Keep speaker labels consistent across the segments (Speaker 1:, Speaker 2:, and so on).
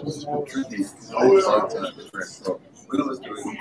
Speaker 1: Truly, no contact. When I was doing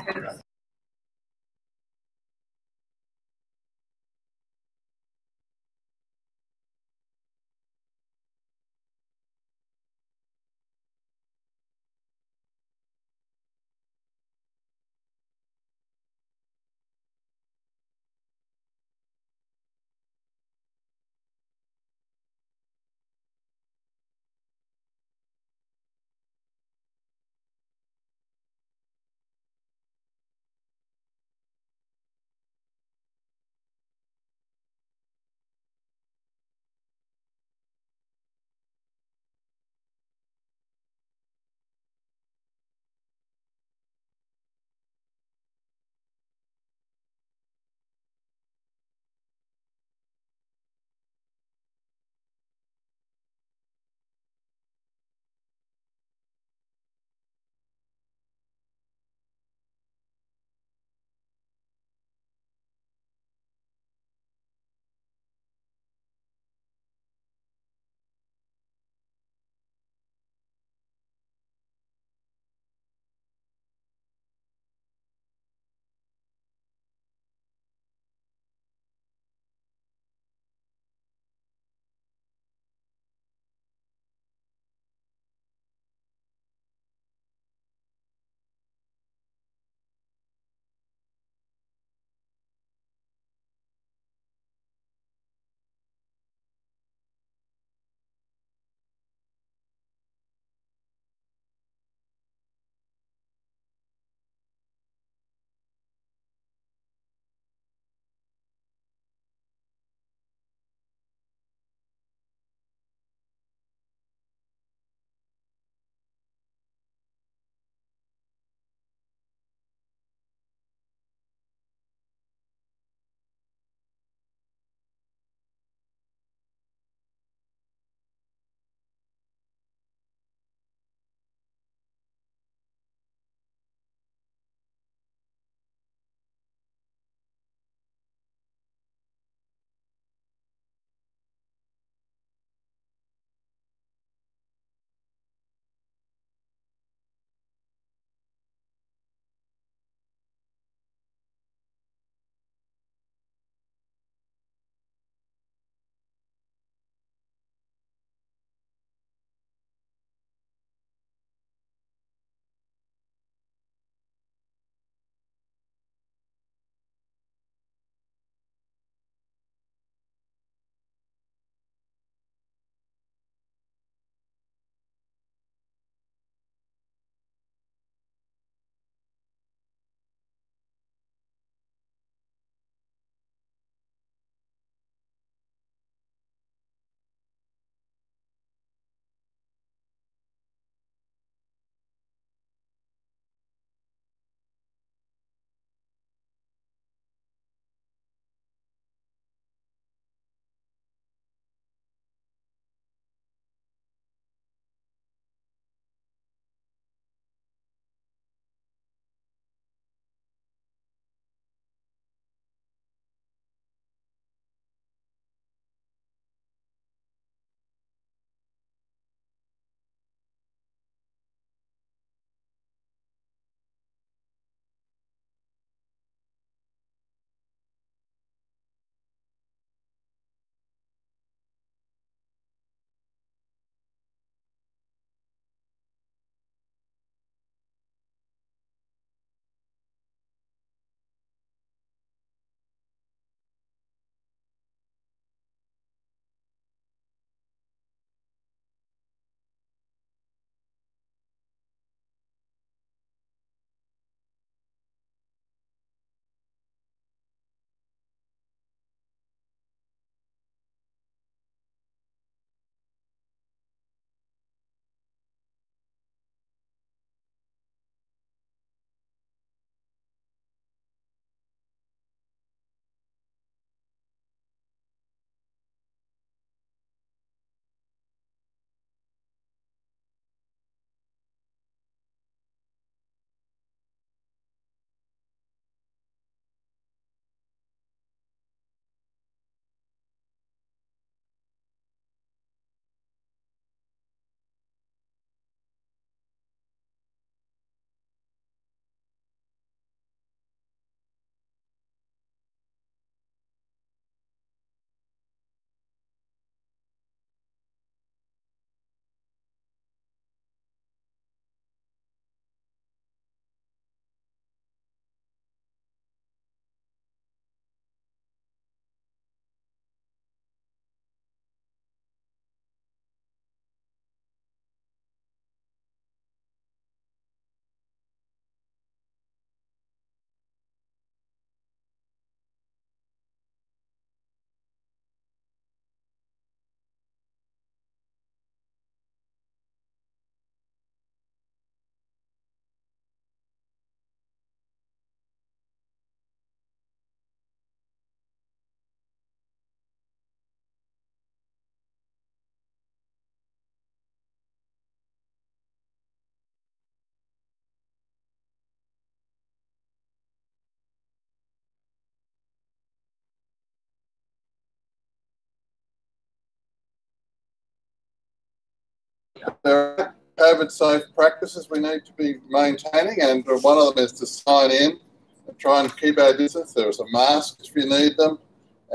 Speaker 1: there are COVID safe practices we need to be maintaining, and one of them is to sign in and try and keep our distance. There's a mask if you need them,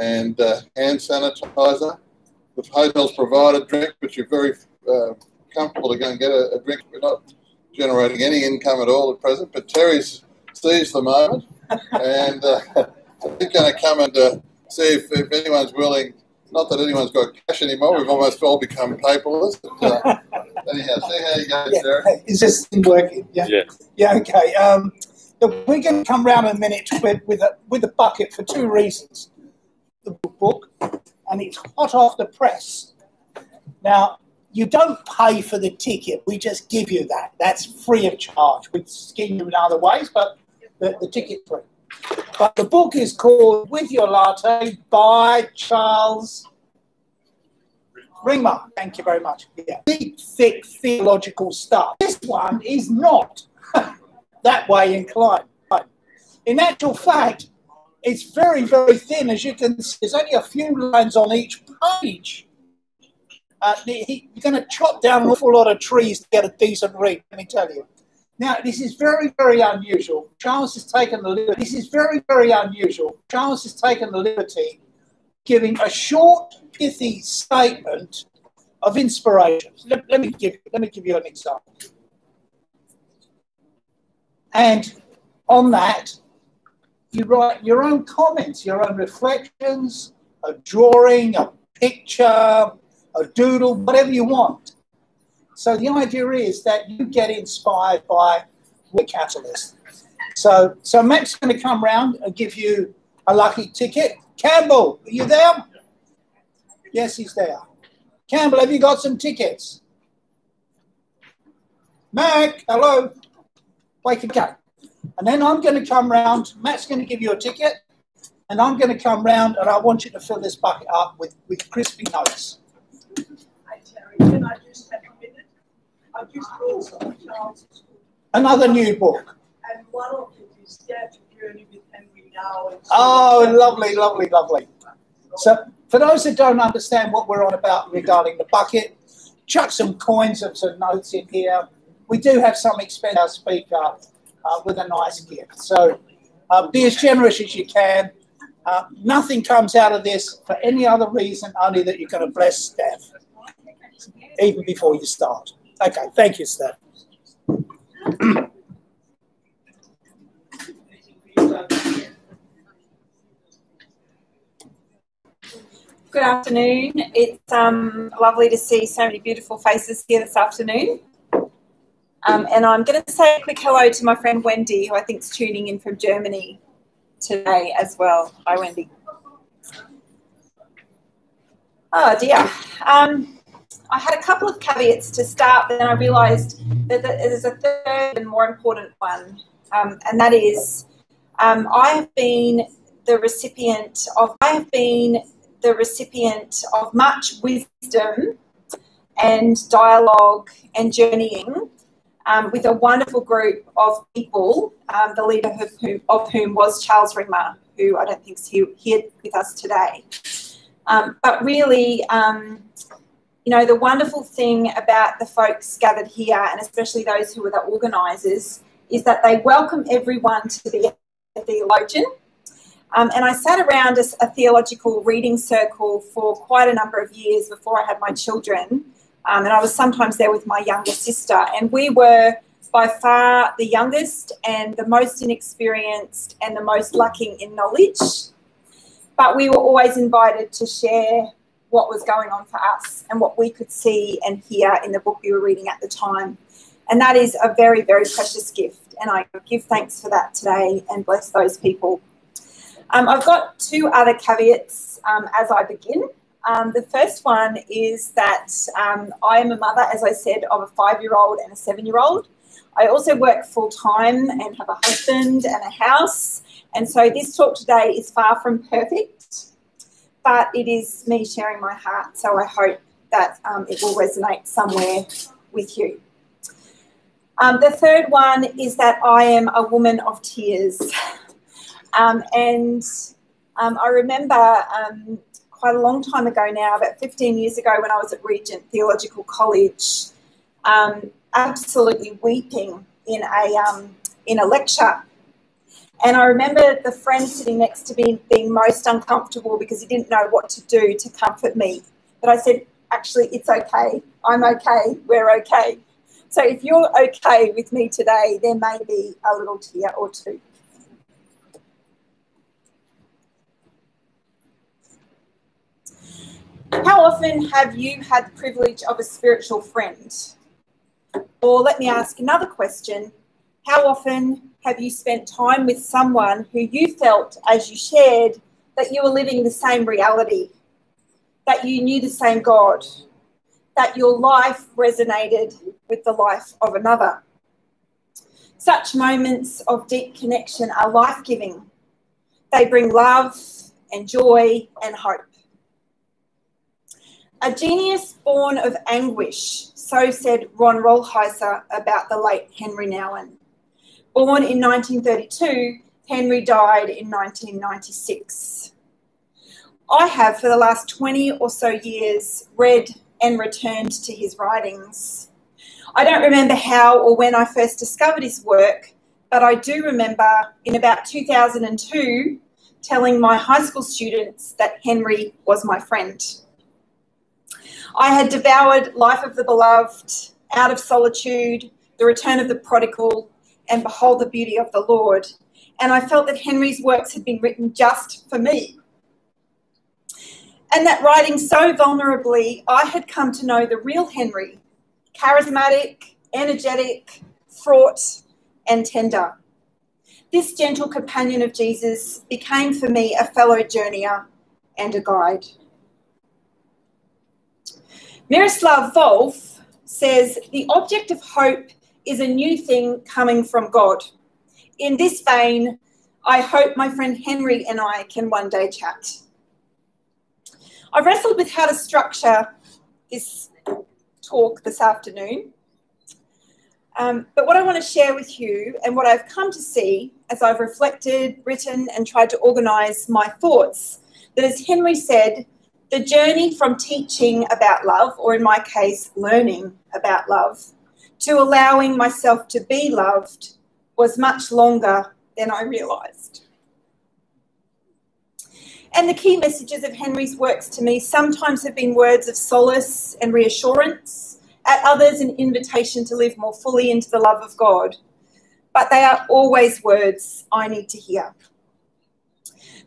Speaker 1: and uh, hand sanitizer. The hotels provide a drink, but you're very uh, comfortable to go and get a, a, drink. We're not generating any income at all at present, but Terry's seized the moment, and uh, we're going to come and uh, see if, if anyone's willing not that anyone's got cash anymore. We've almost all become paperless. But, uh, anyhow, see how you go, yeah.
Speaker 2: Is this thing working?
Speaker 3: Yeah. Yeah.
Speaker 2: Yeah. Okay. Um, we're going to come round in a minute with, with a with a bucket for two reasons. The book, and it's hot off the press. Now, you don't pay for the ticket. We just give you that. That's free of charge. We scheme you in other ways, but the, the ticket free. But the book is called With Your Latte by Charles Ringma. Thank you very much. Yeah. Big, thick theological stuff. This one is not that way inclined. In actual fact, it's very, very thin, as you can see. There's only a few lines on each page. Uh, you're going to chop down an awful lot of trees to get a decent read, let me tell you. Now, this is very, very unusual. Charles has taken the liberty. This is very, very unusual. Charles has taken the liberty giving a short, pithy statement of inspiration. Let, let, me give, let me give you an example. And on that, you write your own comments, your own reflections, a drawing, a picture, a doodle, whatever you want. So the idea is that you get inspired by the catalyst. So, so Matt's going to come round and give you a lucky ticket. Campbell, are you there? Yes, he's there. Campbell, have you got some tickets? Mac, hello. Wake and go. And then I'm going to come round. Matt's going to give you a ticket. And I'm going to come round and I want you to fill this bucket up with, with crispy notes.
Speaker 4: Terry. Can I just have
Speaker 2: Another new book.
Speaker 4: And one of it is to Journey with Henri Nouwen.
Speaker 2: Oh, lovely, lovely, lovely. So, for those that don't understand what we're on about regarding the bucket, chuck some coins and some notes in here. We do have some expense our speaker uh, with a nice gift. So, uh, be as generous as you can. Uh, nothing comes out of this for any other reason, only that you're going to bless Steph, even before you start. Okay, thank you, Steph.
Speaker 5: Good afternoon. It's um, lovely to see so many beautiful faces here this afternoon. Um, and I'm going to say a quick hello to my friend Wendy, who I think is tuning in from Germany today as well. Hi, Wendy. Oh dear. Um, I had a couple of caveats to start, but then I realised that there's a third and more important one, um, and that is um, I have been the recipient of I have been the recipient of much wisdom and dialogue and journeying um, with a wonderful group of people, um, the leader of whom, of whom, was Charles Ringma, who I don't think is here with us today. Um, but really, um, you know, the wonderful thing about the folks gathered here, and especially those who were the organisers, is that they welcome everyone to be a theologian. Um, and I sat around a, a, theological reading circle for quite a number of years before I had my children. Um, and I was sometimes there with my younger sister. And we were by far the youngest and the most inexperienced and the most lacking in knowledge. But we were always invited to share what was going on for us and what we could see and hear in the book we were reading at the time. And that is a very, very precious gift. And I give thanks for that today and bless those people. Um, I've got two other caveats um, as I begin. Um, the first one is that um, I am a mother, as I said, of a five year old and a seven year old. I also work full time and have a husband and a house. And so this talk today is far from perfect but it is me sharing my heart. So I hope that um, it will resonate somewhere with you. Um, the third one is that I am a woman of tears. Um, and um, I remember um, quite a long time ago now, about 15 years ago, when I was at Regent Theological College, um, absolutely weeping in a, in a lecture. And I remember the friend sitting next to me being most uncomfortable because he didn't know what to do to comfort me. But I said, actually, it's okay. I'm okay. We're okay. So if you're okay with me today, there may be a little tear or two. How often have you had the privilege of a spiritual friend? Or let me ask another question. How often have you spent time with someone who you felt as you shared that you were living the same reality, that you knew the same God, that your life resonated with the life of another? Such moments of deep connection are life giving. They bring love and joy and hope. A genius born of anguish, so said Ron Rolheiser about the late Henri Nouwen. Born in 1932, Henri died in 1996. I have, for the last 20 or so years, read and returned to his writings. I don't remember how or when I first discovered his work, but I do remember in about 2002 telling my high school students that Henri was my friend. I had devoured Life of the Beloved, Out of Solitude, The Return of the Prodigal, and Behold the Beauty of the Lord. And I felt that Henri's works had been written just for me. And that writing so vulnerably, I had come to know the real Henri charismatic, energetic, fraught, and tender. This gentle companion of Jesus became for me a fellow journeyer and a guide. Miroslav Volf says the object of hope is a new thing coming from God. In this vein, I hope my friend Henri and I can one day chat. I wrestled with how to structure this talk this afternoon. Um, but what I want to share with you and what I've come to see as I've reflected, written, and tried to organise my thoughts, that as Henri said, the journey from teaching about love, or in my case, learning about love, to allowing myself to be loved was much longer than I realised. And the key messages of Henri's works to me sometimes have been words of solace and reassurance, at others, an invitation to live more fully into the love of God. But they are always words I need to hear.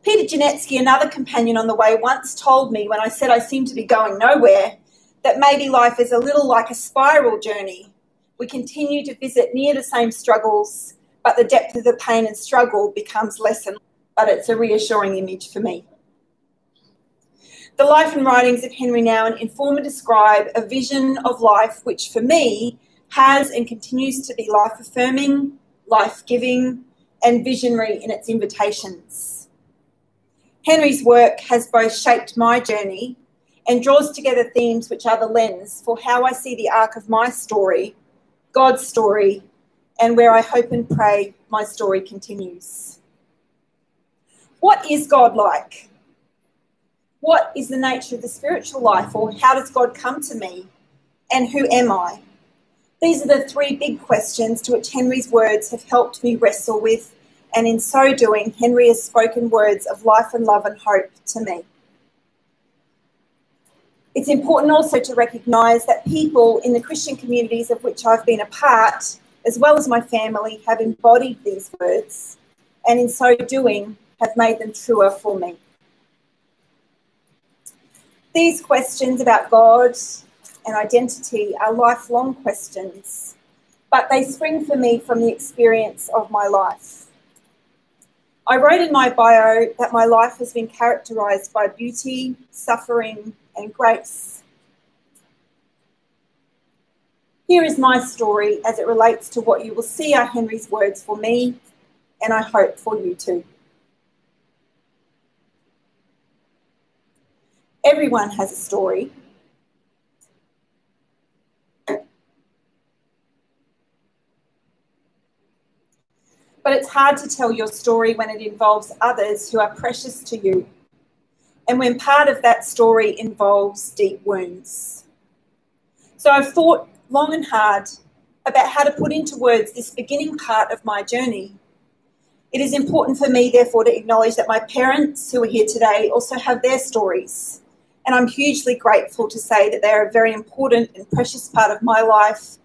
Speaker 5: Peter Janetsky, another companion on the way, once told me when I said I seemed to be going nowhere that maybe life is a little like a spiral journey. We continue to visit near the same struggles, but the depth of the pain and struggle becomes lessened. but it's a reassuring image for me. The life and writings of Henri Nouwen inform and describe a vision of life which, for me, has and continues to be life affirming, life giving, and visionary in its invitations. Henri's work has both shaped my journey and draws together themes which are the lens for how I see the arc of my story, God's story, and where I hope and pray my story continues. What is God like? What is the nature of the spiritual life, or how does God come to me? And who am I? These are the three big questions to which Henri's words have helped me wrestle with and in so doing, Henri has spoken words of life and love and hope to me. It's important also to recognise that people in the Christian communities of which I've been a part, as well as my family, have embodied these words, and in so doing, have made them truer for me. These questions about God and identity are lifelong questions, but they spring for me from the experience of my life. I wrote in my bio that my life has been characterized by beauty, suffering, and grace. Here is my story as it relates to what you will see are Henri's words for me, and I hope for you too. Everyone has a story, but it's hard to tell your story when it involves others who are precious to you and when part of that story involves deep wounds. So I've thought long and hard about how to put into words this beginning part of my journey. It is important for me, therefore, to acknowledge that my parents who are here today also have their stories. And I'm hugely grateful to say that they are a very important and precious part of my life,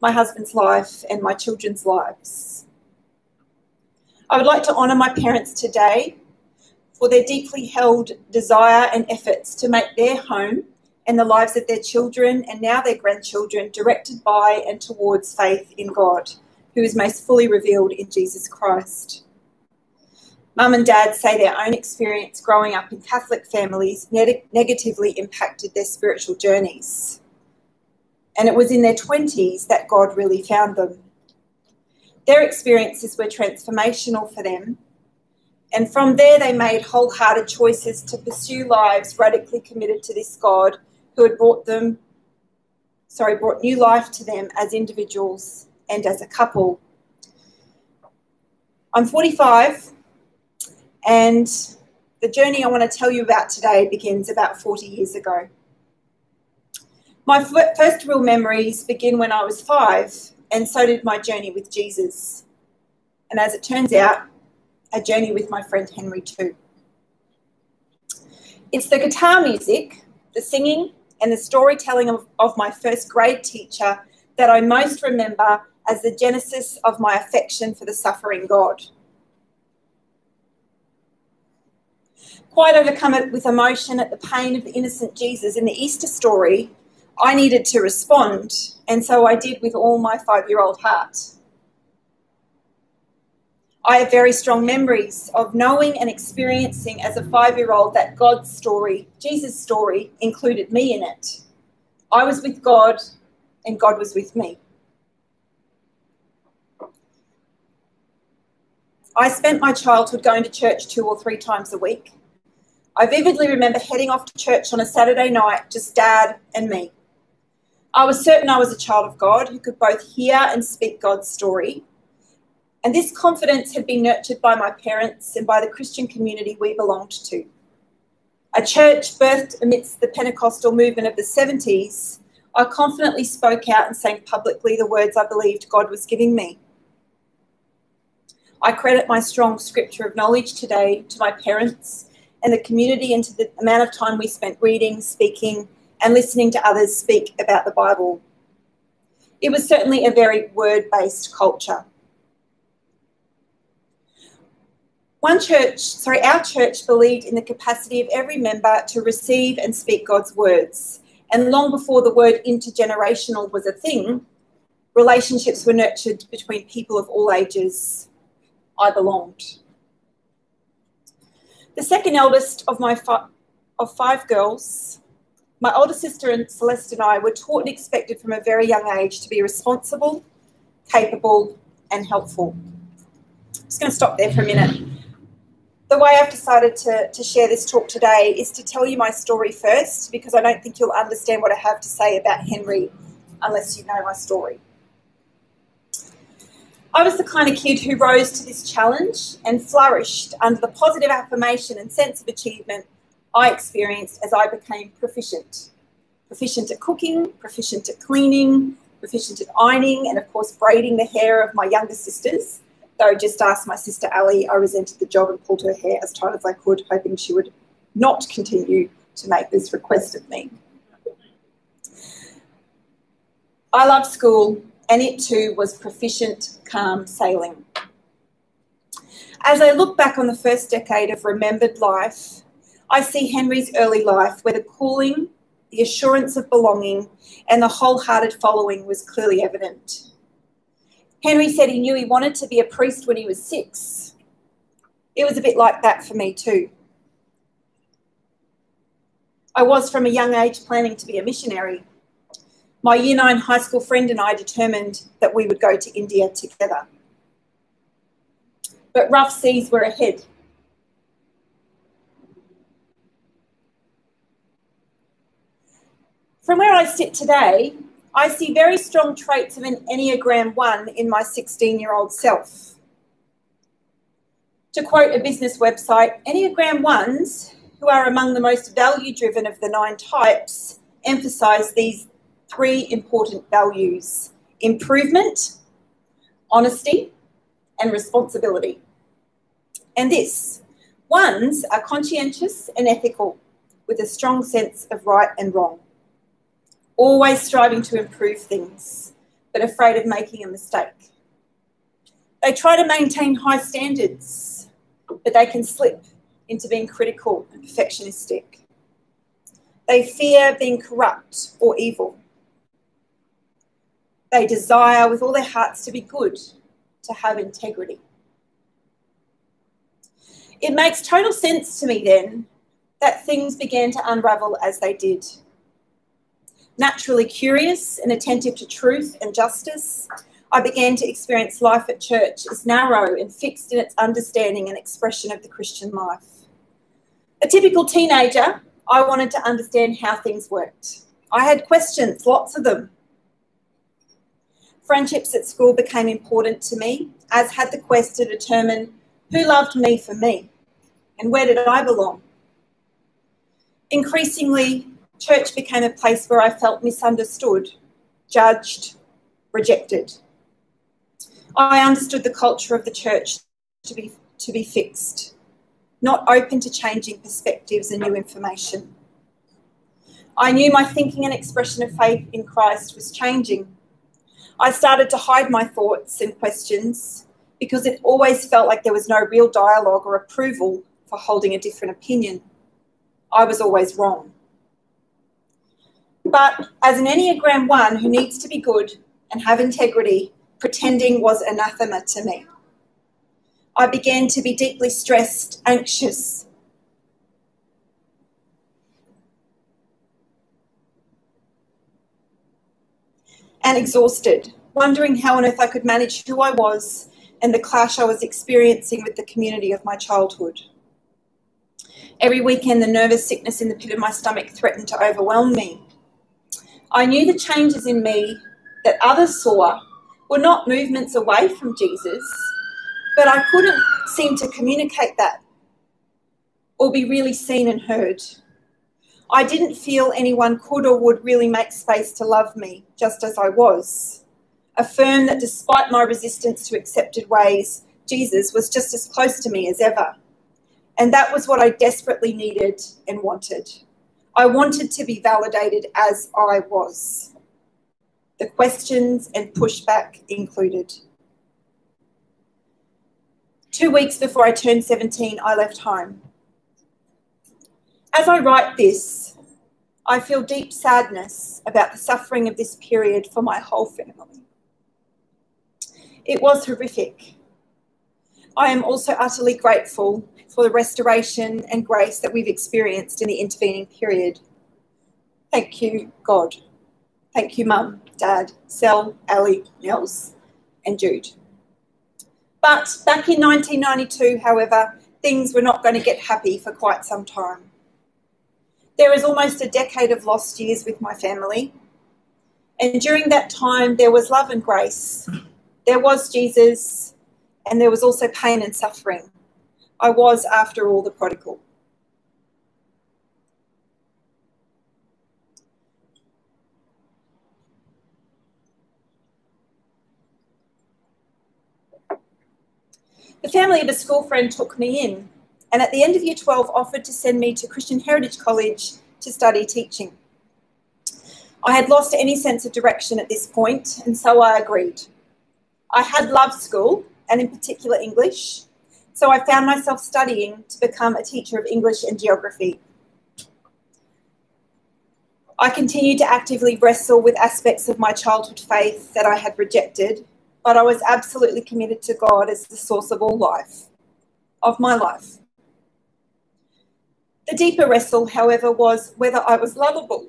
Speaker 5: my husband's life, and my children's lives. I would like to honour my parents today for their deeply held desire and efforts to make their home and the lives of their children and now their grandchildren directed by and towards faith in God, who is most fully revealed in Jesus Christ. Mum and dad say their own experience growing up in Catholic families negatively impacted their spiritual journeys. And it was in their 20s that God really found them. Their experiences were transformational for them. And from there, they made wholehearted choices to pursue lives radically committed to this God who had brought them, sorry, brought new life to them as individuals and as a couple. I'm 45, and the journey I want to tell you about today begins about 40 years ago. My first real memories begin when I was five, and so did my journey with Jesus. And as it turns out, a journey with my friend Henri too. It's the guitar music, the singing, and the storytelling of, of my first grade teacher that I most remember as the genesis of my affection for the suffering God. Quite overcome with emotion at the pain of the innocent Jesus in the Easter story, I needed to respond, and so I did with all my five year old heart. I have very strong memories of knowing and experiencing as a five year old that God's story, Jesus' story, included me in it. I was with God and God was with me. I spent my childhood going to church two or three times a week. I vividly remember heading off to church on a Saturday night, just dad and me. I was certain I was a child of God who could both hear and speak God's story and this confidence had been nurtured by my parents and by the Christian community we belonged to. A church birthed amidst the Pentecostal movement of the 70s, I confidently spoke out and sang publicly the words I believed God was giving me. I credit my strong scripture of knowledge today to my parents and the community and to the amount of time we spent reading, speaking, and listening to others speak about the Bible. It was certainly a very word based culture. One church, sorry, our church believed in the capacity of every member to receive and speak God's words. And long before the word intergenerational was a thing, relationships were nurtured between people of all ages. I belonged. The second eldest of my fi- of five girls, my older sister and Celeste and I were taught and expected from a very young age to be responsible, capable, and helpful. I'm just going to stop there for a minute the way I've decided to, to share this talk today is to tell you my story first because I don't think you'll understand what I have to say about Henri unless you know my story. I was the kind of kid who rose to this challenge and flourished under the positive affirmation and sense of achievement I experienced as I became proficient. Proficient at cooking, proficient at cleaning, proficient at ironing, and of course, braiding the hair of my younger sisters though just asked my sister Ali, I resented the job and pulled her hair as tight as I could, hoping she would not continue to make this request of me. I loved school, and it too was proficient, calm sailing. As I look back on the first decade of remembered life, I see Henri's early life where the calling, the assurance of belonging, and the wholehearted following was clearly evident. Henri said he knew he wanted to be a priest when he was six. It was a bit like that for me, too. I was from a young age planning to be a missionary. My year nine high school friend and I determined that we would go to India together. But rough seas were ahead. From where I sit today, I see very strong traits of an Enneagram 1 in my 16 year old self. To quote a business website, Enneagram 1s, who are among the most value driven of the nine types, emphasize these three important values improvement, honesty, and responsibility. And this ones are conscientious and ethical, with a strong sense of right and wrong, always striving to improve things, but afraid of making a mistake. They try to maintain high standards, but they can slip into being critical and perfectionistic. They fear being corrupt or evil. They desire with all their hearts to be good, to have integrity. It makes total sense to me then that things began to unravel as they did. Naturally curious and attentive to truth and justice, I began to experience life at church as narrow and fixed in its understanding and expression of the Christian life. A typical teenager, I wanted to understand how things worked. I had questions, lots of them. Friendships at school became important to me, as had the quest to determine who loved me for me and where did I belong. Increasingly, church became a place where I felt misunderstood, judged, rejected. I understood the culture of the church to be, to be fixed, not open to changing perspectives and new information. I knew my thinking and expression of faith in Christ was changing. I started to hide my thoughts and questions because it always felt like there was no real dialogue or approval for holding a different opinion. I was always wrong. But as an Enneagram 1 who needs to be good and have integrity, pretending was anathema to me. I began to be deeply stressed, anxious, and exhausted, wondering how on earth I could manage who I was and the clash I was experiencing with the community of my childhood. Every weekend, the nervous sickness in the pit of my stomach threatened to overwhelm me. I knew the changes in me that others saw were not movements away from Jesus, but I couldn't seem to communicate that or be really seen and heard. I didn't feel anyone could or would really make space to love me just as I was. Affirm that despite my resistance to accepted ways, Jesus was just as close to me as ever. And that was what I desperately needed and wanted. I wanted to be validated as I was the questions and pushback included. Two weeks before I turned 17, I left home. As I write this, I feel deep sadness about the suffering of this period for my whole family. It was horrific. I am also utterly grateful for the restoration and grace that we've experienced in the intervening period. Thank you, God. Thank you, Mum, Dad, Sel, Ali, Nels, and Jude. But back in 1992, however, things were not going to get happy for quite some time. There is almost a decade of lost years with my family. And during that time, there was love and grace. There was Jesus, and there was also pain and suffering. I was, after all, the prodigal. The family of a school friend took me in, and at the end of year 12 offered to send me to Christian Heritage College to study teaching. I had lost any sense of direction at this point, and so I agreed. I had loved school, and in particular English, so I found myself studying to become a teacher of English and geography. I continued to actively wrestle with aspects of my childhood faith that I had rejected but I was absolutely committed to God as the source of all life, of my life. The deeper wrestle, however, was whether I was lovable.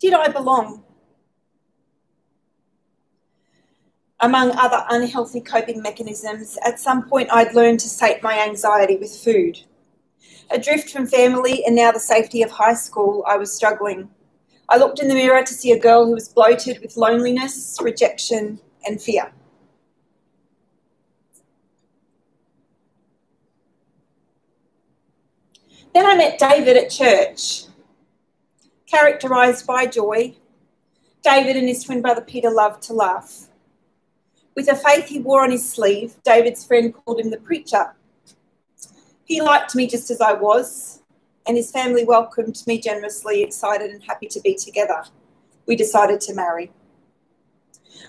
Speaker 5: Did I belong? Among other unhealthy coping mechanisms, at some point I'd learned to sate my anxiety with food. Adrift from family and now the safety of high school, I was struggling. I looked in the mirror to see a girl who was bloated with loneliness, rejection, and fear. Then I met David at church, characterised by joy. David and his twin brother Peter loved to laugh. With a faith he wore on his sleeve, David's friend called him the preacher. He liked me just as I was, and his family welcomed me generously, excited and happy to be together. We decided to marry.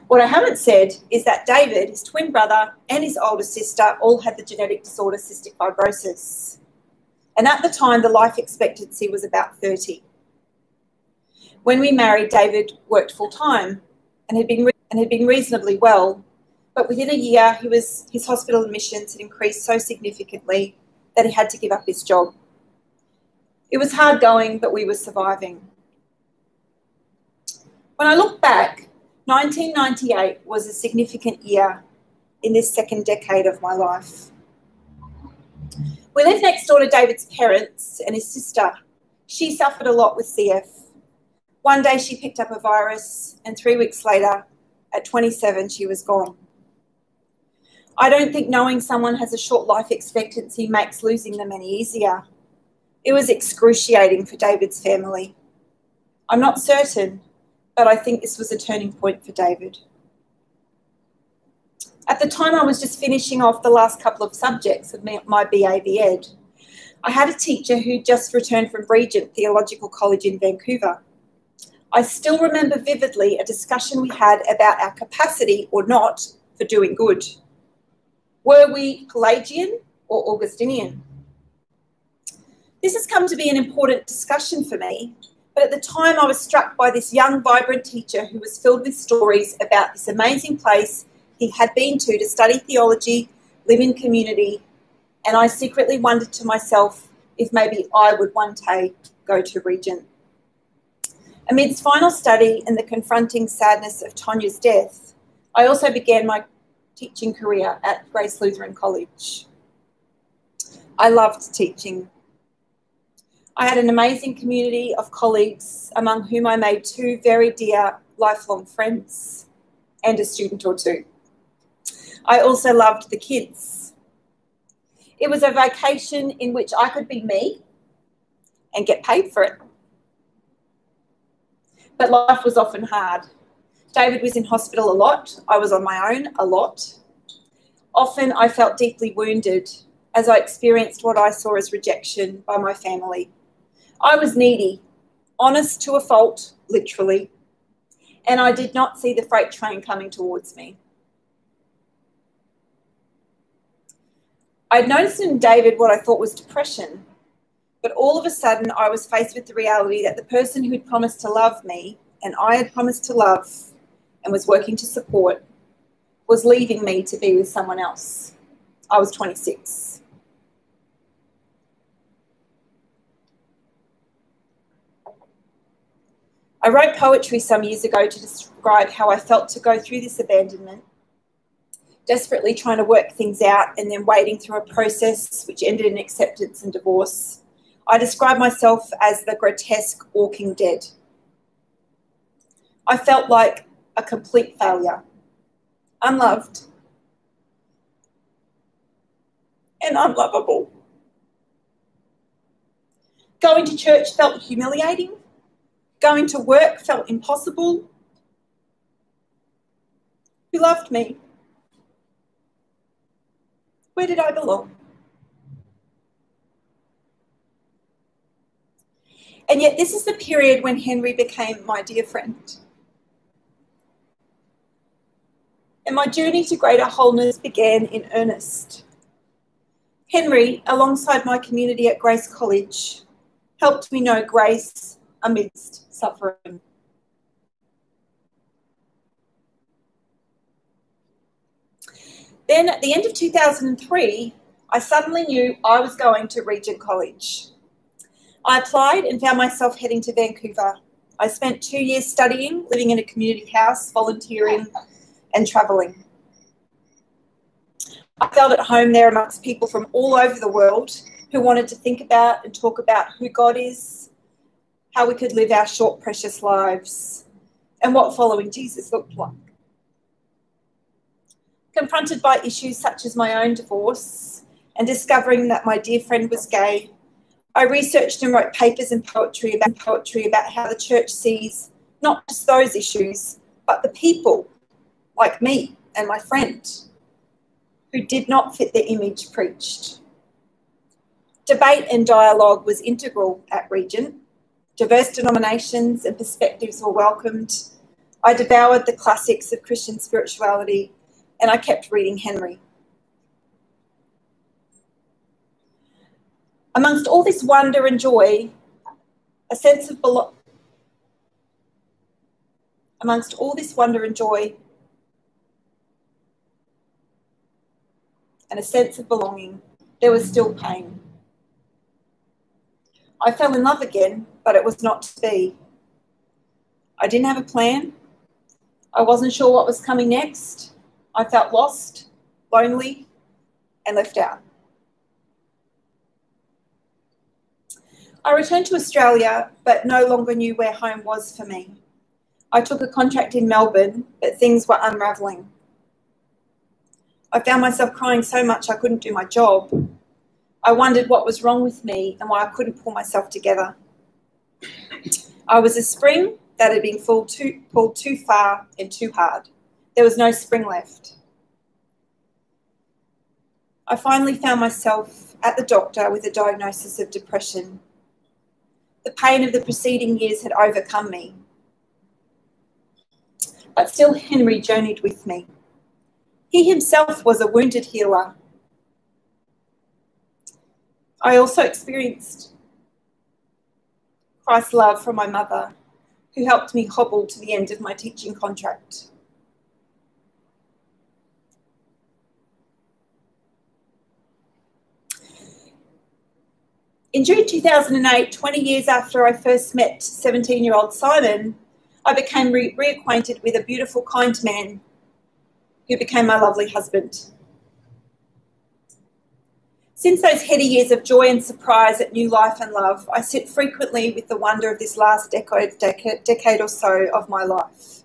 Speaker 5: What I haven't said is that David, his twin brother, and his older sister all had the genetic disorder cystic fibrosis. And at the time, the life expectancy was about 30. When we married, David worked full time and had been and had been reasonably well, but within a year, he was his hospital admissions had increased so significantly that he had to give up his job. It was hard going, but we were surviving. When I look back, 1998 was a significant year in this second decade of my life. We lived next door to David's parents and his sister. She suffered a lot with CF. One day she picked up a virus, and three weeks later, at 27, she was gone. I don't think knowing someone has a short life expectancy makes losing them any easier. It was excruciating for David's family. I'm not certain, but I think this was a turning point for David. At the time, I was just finishing off the last couple of subjects of my BA Ed. I had a teacher who just returned from Regent Theological College in Vancouver. I still remember vividly a discussion we had about our capacity or not for doing good. Were we Pelagian or Augustinian? This has come to be an important discussion for me but at the time, I was struck by this young, vibrant teacher who was filled with stories about this amazing place he had been to to study theology, live in community, and I secretly wondered to myself if maybe I would one day go to Regent. Amidst final study and the confronting sadness of Tanya's death, I also began my teaching career at Grace Lutheran College. I loved teaching I had an amazing community of colleagues, among whom I made two very dear lifelong friends and a student or two. I also loved the kids. It was a vacation in which I could be me and get paid for it. But life was often hard. David was in hospital a lot. I was on my own a lot. Often I felt deeply wounded as I experienced what I saw as rejection by my family I was needy, honest to a fault, literally, and I did not see the freight train coming towards me. I'd noticed in David what I thought was depression, but all of a sudden I was faced with the reality that the person who had promised to love me and I had promised to love and was working to support was leaving me to be with someone else. I was 26. I wrote poetry some years ago to describe how I felt to go through this abandonment, desperately trying to work things out and then wading through a process which ended in acceptance and divorce. I describe myself as the grotesque walking dead. I felt like a complete failure, unloved, and unlovable. Going to church felt humiliating Going to work felt impossible. Who loved me? Where did I belong? And yet, this is the period when Henri became my dear friend. And my journey to greater wholeness began in earnest. Henri, alongside my community at Grace College, helped me know grace amidst suffering. Then at the end of 2003, I suddenly knew I was going to Regent College. I applied and found myself heading to Vancouver. I spent two years studying, living in a community house, volunteering, and travelling. I felt at home there amongst people from all over the world who wanted to think about and talk about who God is, how we could live our short, precious lives, and what following Jesus looked like. Confronted by issues such as my own divorce and discovering that my dear friend was gay, I researched and wrote papers and poetry about poetry about how the church sees not just those issues, but the people like me and my friend who did not fit the image preached. Debate and dialogue was integral at Regent. Diverse denominations and perspectives were welcomed. I devoured the classics of Christian spirituality and I kept reading Henri. Amongst all this wonder and joy, a sense of belonging amongst all this wonder and joy and a sense of belonging, there was still pain. I fell in love again, but it was not to be. I didn't have a plan. I wasn't sure what was coming next. I felt lost, lonely, and left out. I returned to Australia, but no longer knew where home was for me. I took a contract in Melbourne, but things were unravelling. I found myself crying so much I couldn't do my job. I wondered what was wrong with me and why I couldn't pull myself together. I was a spring that had been pulled too, pulled too far and too hard. There was no spring left. I finally found myself at the doctor with a diagnosis of depression the pain of the preceding years had overcome me. But still, Henri journeyed with me. He himself was a wounded healer. I also experienced Christ's love from my mother, who helped me hobble to the end of my teaching contract. In June 2008, 20 years after I first met 17 year old Simon, I became re- reacquainted with a beautiful, kind man who became my lovely husband. Since those heady years of joy and surprise at new life and love, I sit frequently with the wonder of this last decade, decade, decade or so of my life.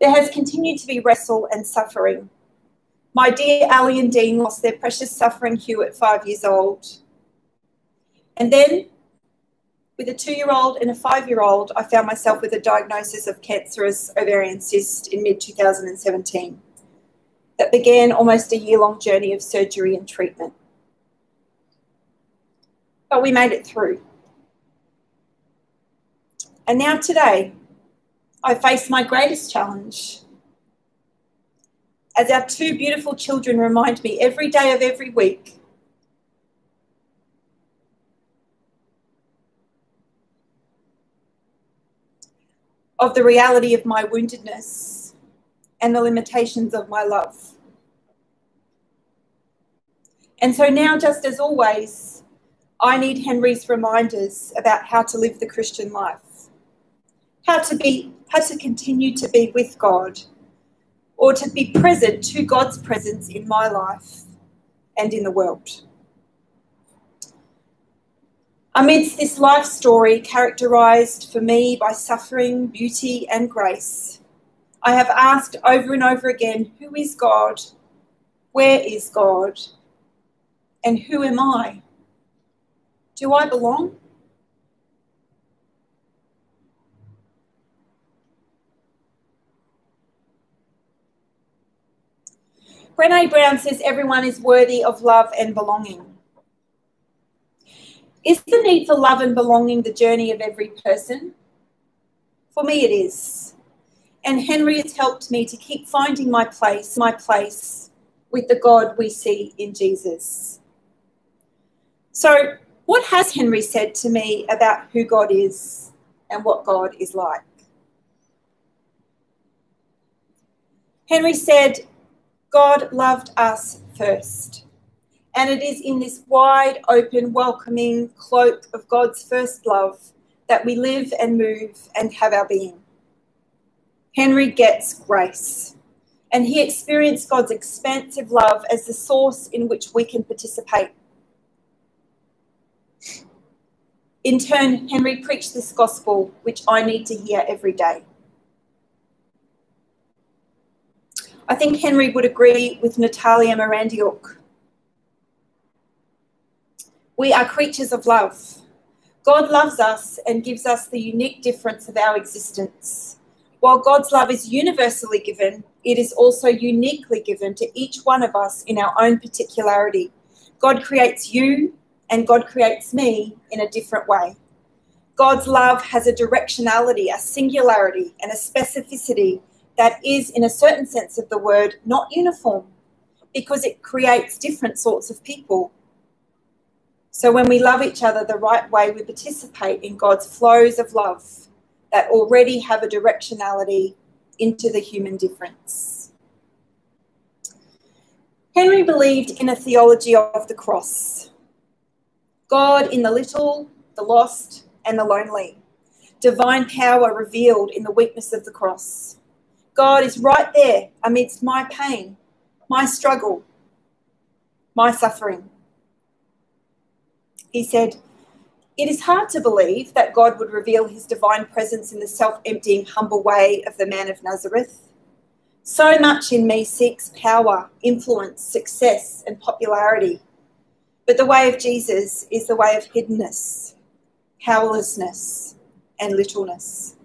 Speaker 5: There has continued to be wrestle and suffering. My dear Ali and Dean lost their precious suffering Hugh at five years old. And then, with a two year old and a five year old, I found myself with a diagnosis of cancerous ovarian cyst in mid 2017 that began almost a year long journey of surgery and treatment. But we made it through. And now, today, I face my greatest challenge. As our two beautiful children remind me every day of every week of the reality of my woundedness and the limitations of my love. And so now, just as always, I need Henri's reminders about how to live the Christian life, how to be, how to continue to be with God, or to be present to God's presence in my life and in the world. Amidst this life story, characterized for me by suffering, beauty, and grace, I have asked over and over again who is God? Where is God? And who am I? Do I belong? Brene Brown says everyone is worthy of love and belonging. Is the need for love and belonging the journey of every person? For me, it is. And Henri has helped me to keep finding my place, my place with the God we see in Jesus. So, what has Henri said to me about who God is and what God is like? Henri said, God loved us first. And it is in this wide open, welcoming cloak of God's first love that we live and move and have our being. Henri gets grace, and he experienced God's expansive love as the source in which we can participate. In turn, Henri preached this gospel, which I need to hear every day. I think Henri would agree with Natalia Marandiuc we are creatures of love. God loves us and gives us the unique difference of our existence. While God's love is universally given, it is also uniquely given to each one of us in our own particularity. God creates you and God creates me in a different way. God's love has a directionality, a singularity, and a specificity that is, in a certain sense of the word, not uniform because it creates different sorts of people. So when we love each other the right way, we participate in God's flows of love that already have a directionality into the human difference. Henri believed in a theology of the cross God in the little, the lost, and the lonely. Divine power revealed in the weakness of the cross. God is right there amidst my pain, my struggle, my suffering. He said, It is hard to believe that God would reveal his divine presence in the self emptying, humble way of the man of Nazareth. So much in me seeks power, influence, success, and popularity. But the way of Jesus is the way of hiddenness, powerlessness, and littleness.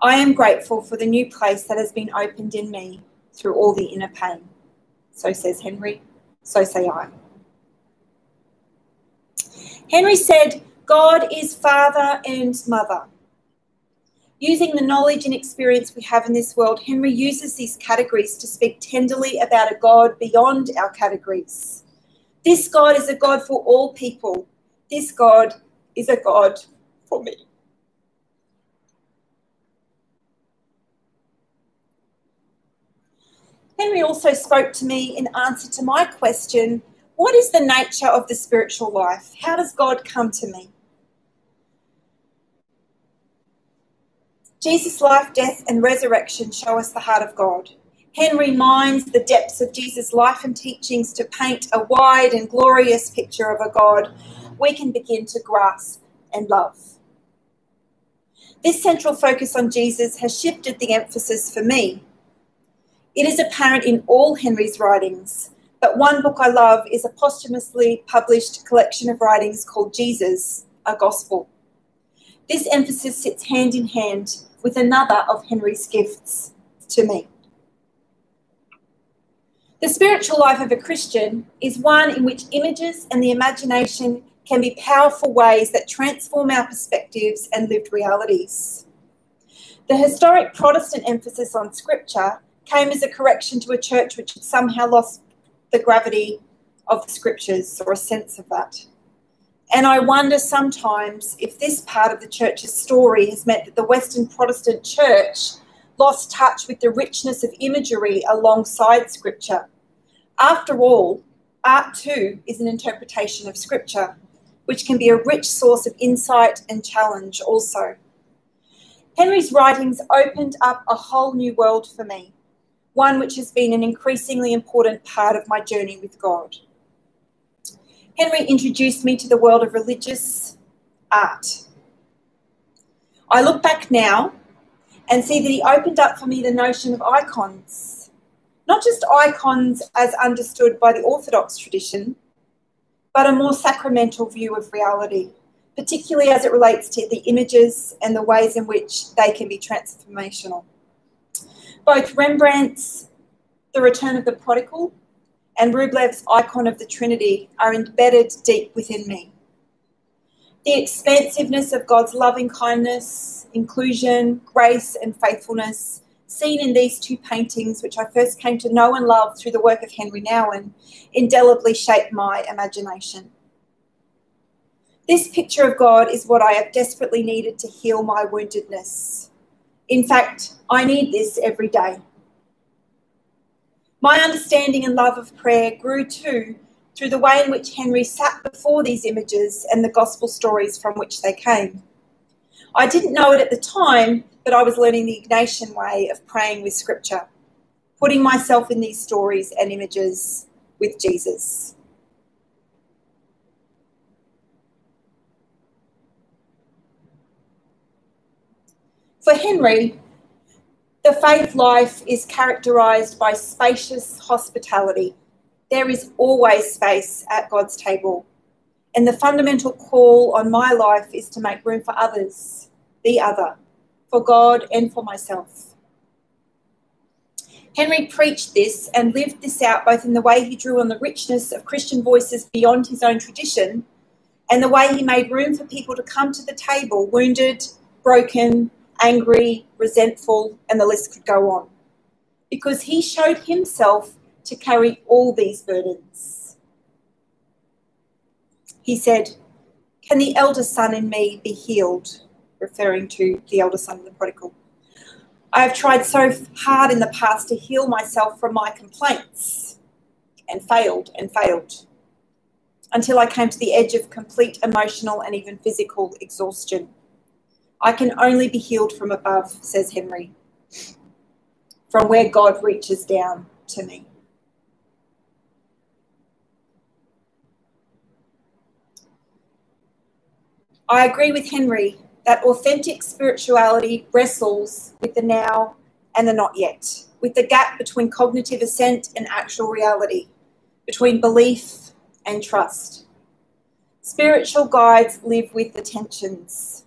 Speaker 5: I am grateful for the new place that has been opened in me through all the inner pain. So says Henri, so say I. Henri said, God is father and mother. Using the knowledge and experience we have in this world, Henri uses these categories to speak tenderly about a God beyond our categories. This God is a God for all people. This God is a God for me. Henri also spoke to me in answer to my question what is the nature of the spiritual life? How does God come to me? Jesus' life, death, and resurrection show us the heart of God. Henri mines the depths of Jesus' life and teachings to paint a wide and glorious picture of a God we can begin to grasp and love. This central focus on Jesus has shifted the emphasis for me. It is apparent in all Henri's writings, but one book I love is a posthumously published collection of writings called Jesus, a Gospel. This emphasis sits hand in hand with another of Henri's gifts to me. The spiritual life of a Christian is one in which images and the imagination can be powerful ways that transform our perspectives and lived realities. The historic Protestant emphasis on scripture came as a correction to a church which had somehow lost the gravity of the scriptures or a sense of that. And I wonder sometimes if this part of the church's story has meant that the Western Protestant church lost touch with the richness of imagery alongside scripture. After all, art too is an interpretation of scripture, which can be a rich source of insight and challenge also. Henri's writings opened up a whole new world for me, one which has been an increasingly important part of my journey with God. Henri introduced me to the world of religious art. I look back now and see that he opened up for me the notion of icons, not just icons as understood by the Orthodox tradition, but a more sacramental view of reality, particularly as it relates to the images and the ways in which they can be transformational. Both Rembrandt's The Return of the Prodigal and Rublev's icon of the Trinity are embedded deep within me. The expansiveness of God's loving kindness, inclusion, grace, and faithfulness, seen in these two paintings, which I first came to know and love through the work of Henri Nouwen, indelibly shaped my imagination. This picture of God is what I have desperately needed to heal my woundedness. In fact, I need this every day. My understanding and love of prayer grew too through the way in which Henri sat before these images and the gospel stories from which they came. I didn't know it at the time, but I was learning the Ignatian way of praying with scripture, putting myself in these stories and images with Jesus. For Henri, the faith life is characterized by spacious hospitality. There is always space at God's table. And the fundamental call on my life is to make room for others, the other, for God and for myself. Henri preached this and lived this out both in the way he drew on the richness of Christian voices beyond his own tradition and the way he made room for people to come to the table wounded, broken, angry, resentful, and the list could go on. Because he showed himself to carry all these burdens. He said, Can the elder son in me be healed? Referring to the elder son of the prodigal. I have tried so hard in the past to heal myself from my complaints and failed and failed until I came to the edge of complete emotional and even physical exhaustion. I can only be healed from above, says Henri, from where God reaches down to me. I agree with Henri that authentic spirituality wrestles with the now and the not yet, with the gap between cognitive assent and actual reality, between belief and trust. Spiritual guides live with the tensions.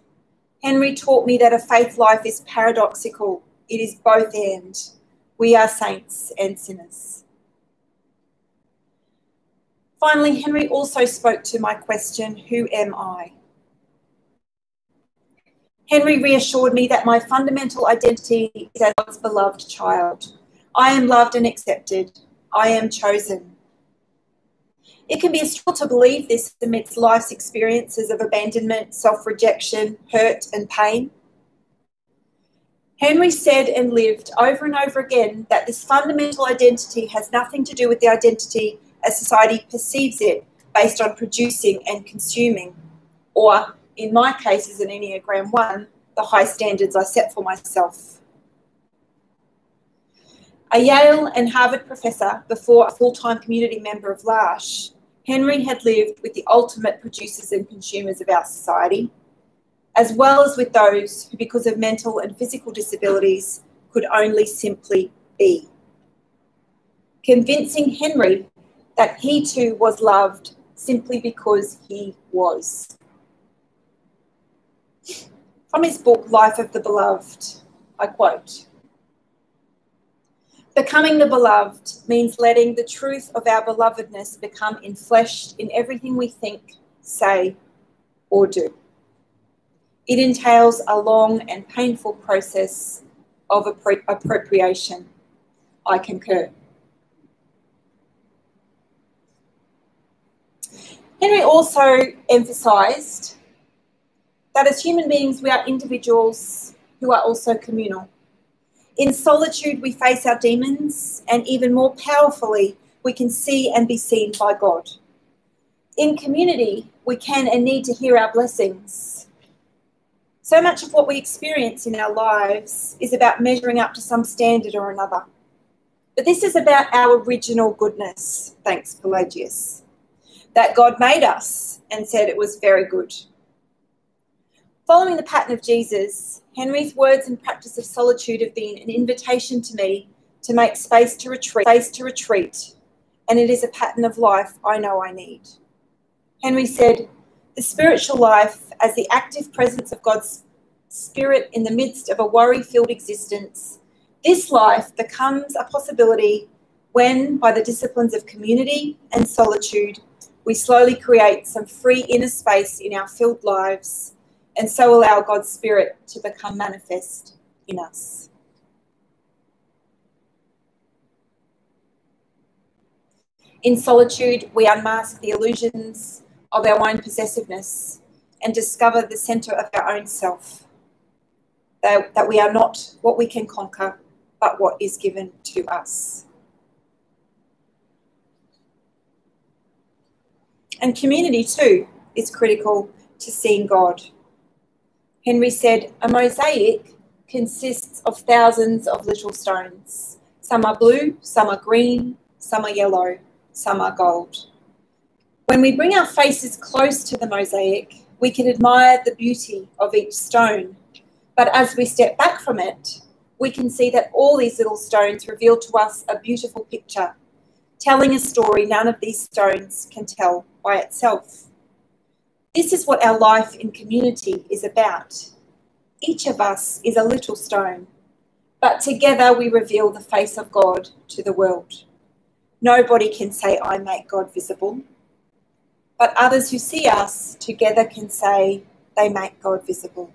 Speaker 5: Henri taught me that a faith life is paradoxical, it is both and. We are saints and sinners. Finally, Henri also spoke to my question Who am I? Henri reassured me that my fundamental identity is as God's beloved child. I am loved and accepted. I am chosen. It can be a struggle to believe this amidst life's experiences of abandonment, self rejection, hurt, and pain. Henri said and lived over and over again that this fundamental identity has nothing to do with the identity as society perceives it based on producing and consuming, or in my case as an Enneagram 1, the high standards I set for myself. A Yale and Harvard professor before a full time community member of L'Arche, Henri had lived with the ultimate producers and consumers of our society, as well as with those who, because of mental and physical disabilities, could only simply be. Convincing Henri that he too was loved simply because he was. From his book, Life of the Beloved, I quote Becoming the beloved means letting the truth of our belovedness become enfleshed in everything we think, say, or do. It entails a long and painful process of appropriation. I concur. Henri also emphasised that as human beings, we are individuals who are also communal. In solitude, we face our demons, and even more powerfully, we can see and be seen by God. In community, we can and need to hear our blessings. So much of what we experience in our lives is about measuring up to some standard or another. But this is about our original goodness, thanks Pelagius, that God made us and said it was very good. Following the pattern of Jesus, Henri's words and practice of solitude have been an invitation to me to make space to retreat, space to retreat, and it is a pattern of life I know I need. Henri said, the spiritual life as the active presence of God's spirit in the midst of a worry-filled existence, this life becomes a possibility when, by the disciplines of community and solitude, we slowly create some free inner space in our filled lives and so allow God's Spirit to become manifest in us. In solitude, we unmask the illusions of our own possessiveness and discover the centre of our own self. That, that we are not what we can conquer, but what is given to us. And community, too, is critical to seeing God. Henri said, A mosaic consists of thousands of little stones. Some are blue, some are green, some are yellow, some are gold. When we bring our faces close to the mosaic, we can admire the beauty of each stone. But as we step back from it, we can see that all these little stones reveal to us a beautiful picture, telling a story none of these stones can tell by itself. This is what our life in community is about. Each of us is a little stone, but together we reveal the face of God to the world. Nobody can say, I make God visible, but others who see us together can say, they make God visible.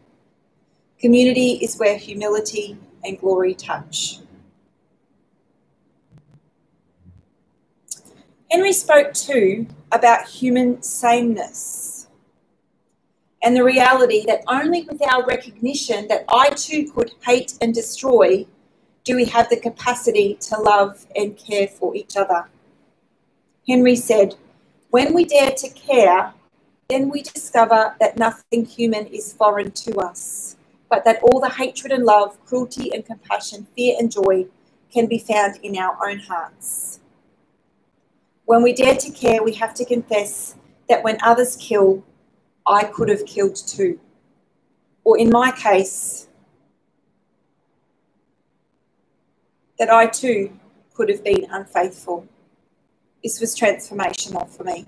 Speaker 5: Community is where humility and glory touch. Henri spoke too about human sameness and the reality that only with our recognition that I too could hate and destroy do we have the capacity to love and care for each other. Henri said, When we dare to care, then we discover that nothing human is foreign to us, but that all the hatred and love, cruelty and compassion, fear and joy can be found in our own hearts. When we dare to care, we have to confess that when others kill, I could have killed two. Or in my case, that I too could have been unfaithful. This was transformational for me.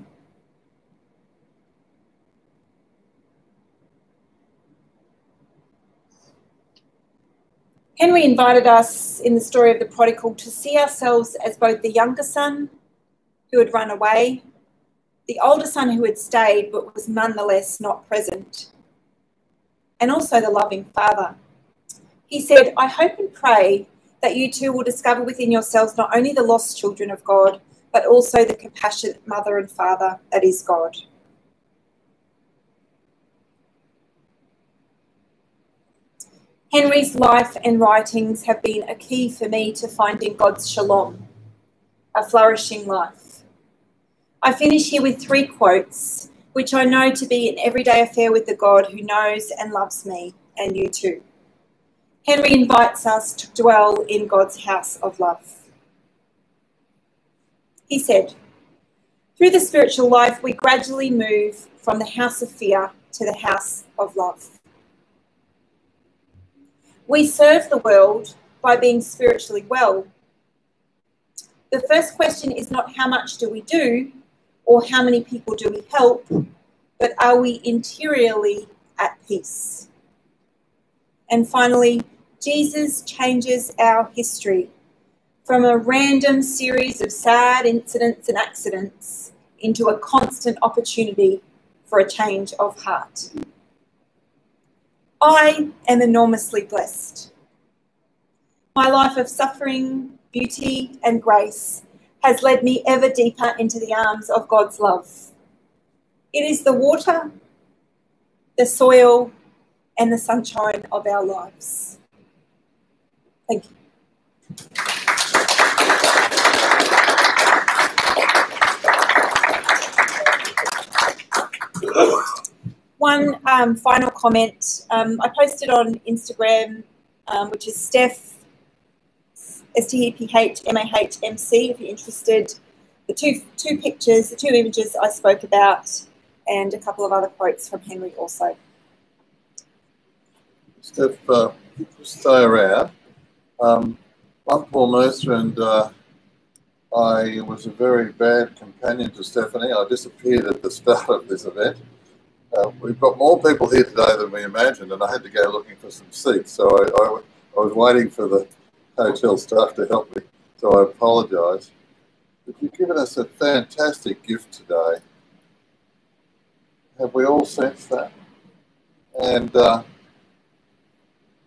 Speaker 5: Henri invited us in the story of the prodigal to see ourselves as both the younger son who had run away, the older son who had stayed but was nonetheless not present, and also the loving father. He said, I hope and pray that you too will discover within yourselves not only the lost children of God, but also the compassionate mother and father that is God. Henri's life and writings have been a key for me to finding God's shalom, a flourishing life. I finish here with three quotes, which I know to be an everyday affair with the God who knows and loves me, and you too. Henri invites us to dwell in God's house of love. He said, Through the spiritual life, we gradually move from the house of fear to the house of love. We serve the world by being spiritually well. The first question is not how much do we do, or how many people do we help, but are we interiorly at peace? And finally, Jesus changes our history from a random series of sad incidents and accidents into a constant opportunity for a change of heart. I am enormously blessed. My life of suffering, beauty, and grace has led me ever deeper into the arms of God's love. It is the water, the soil, and the sunshine of our lives. Thank you. One um, final comment. Um, I posted on Instagram, um, which is Steph S-T-E-P-H-M-A-H-M-C if you're interested. The two, two pictures, the two images I spoke about, and a couple of other quotes from Henri also.
Speaker 1: Steph, uh, stay around. Um, Mercer and uh, I was a very bad companion to Stephanie. I disappeared at the start of this event. Uh, we've got more people here today than we imagined, and I had to go looking for some seats. So I, I, I was waiting for the hotel staff to help me, so I apologise. But you've given us a fantastic gift today. Have we all sensed that? And uh,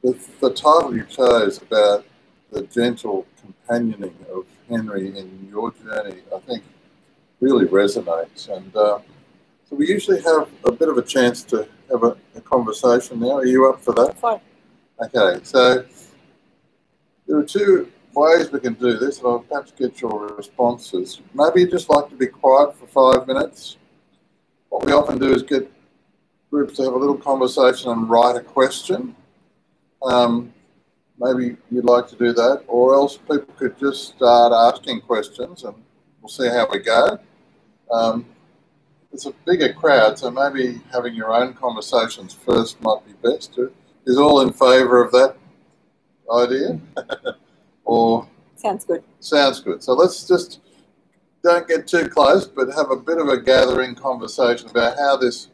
Speaker 1: the, the title you chose about the gentle companioning of Henri in your journey, I think really resonates. And uh, so we usually have a bit of a chance to have a, a conversation now. Are you up for that?
Speaker 5: Fine.
Speaker 1: Okay, so there are two ways we can do this, and I'll perhaps get your responses. Maybe you'd just like to be quiet for five minutes. What we often do is get groups to have a little conversation and write a question. Um, maybe you'd like to do that, or else people could just start asking questions and we'll see how we go. Um, it's a bigger crowd, so maybe having your own conversations first might be best. Is all in favour of that idea? or
Speaker 5: sounds good.
Speaker 1: Sounds good. So let's just don't get too close, but have a bit of a gathering conversation about how this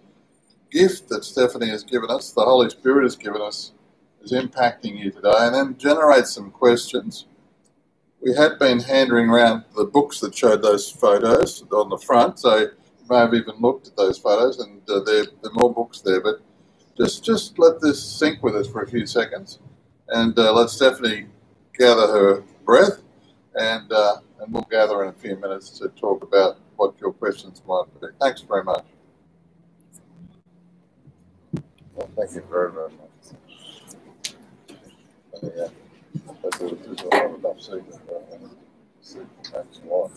Speaker 1: gift that Stephanie has given us, the Holy Spirit has given us, is impacting you today, and then generate some questions. We had been handing around the books that showed those photos on the front, so you may have even looked at those photos, and uh, there, there are more books there, but just just let this sink with us for a few seconds, and uh, let Stephanie gather her breath, and uh, and we'll gather in a few minutes to talk about what your questions might be. Thanks very much. Well, thank you very, very much. Yeah, that's a, lot of. That's why.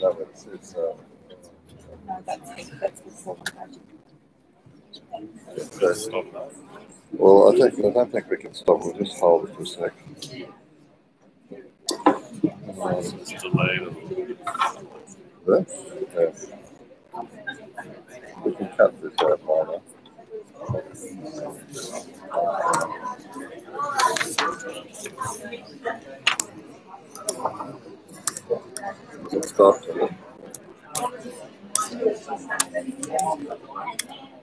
Speaker 1: No, it's, it's, uh,
Speaker 5: No, that's, that's
Speaker 1: uh, well, I think I don't think we can stop. We'll just hold it for a sec.
Speaker 3: Delayed.
Speaker 1: There? Yeah. We can cut this out later. It stopped.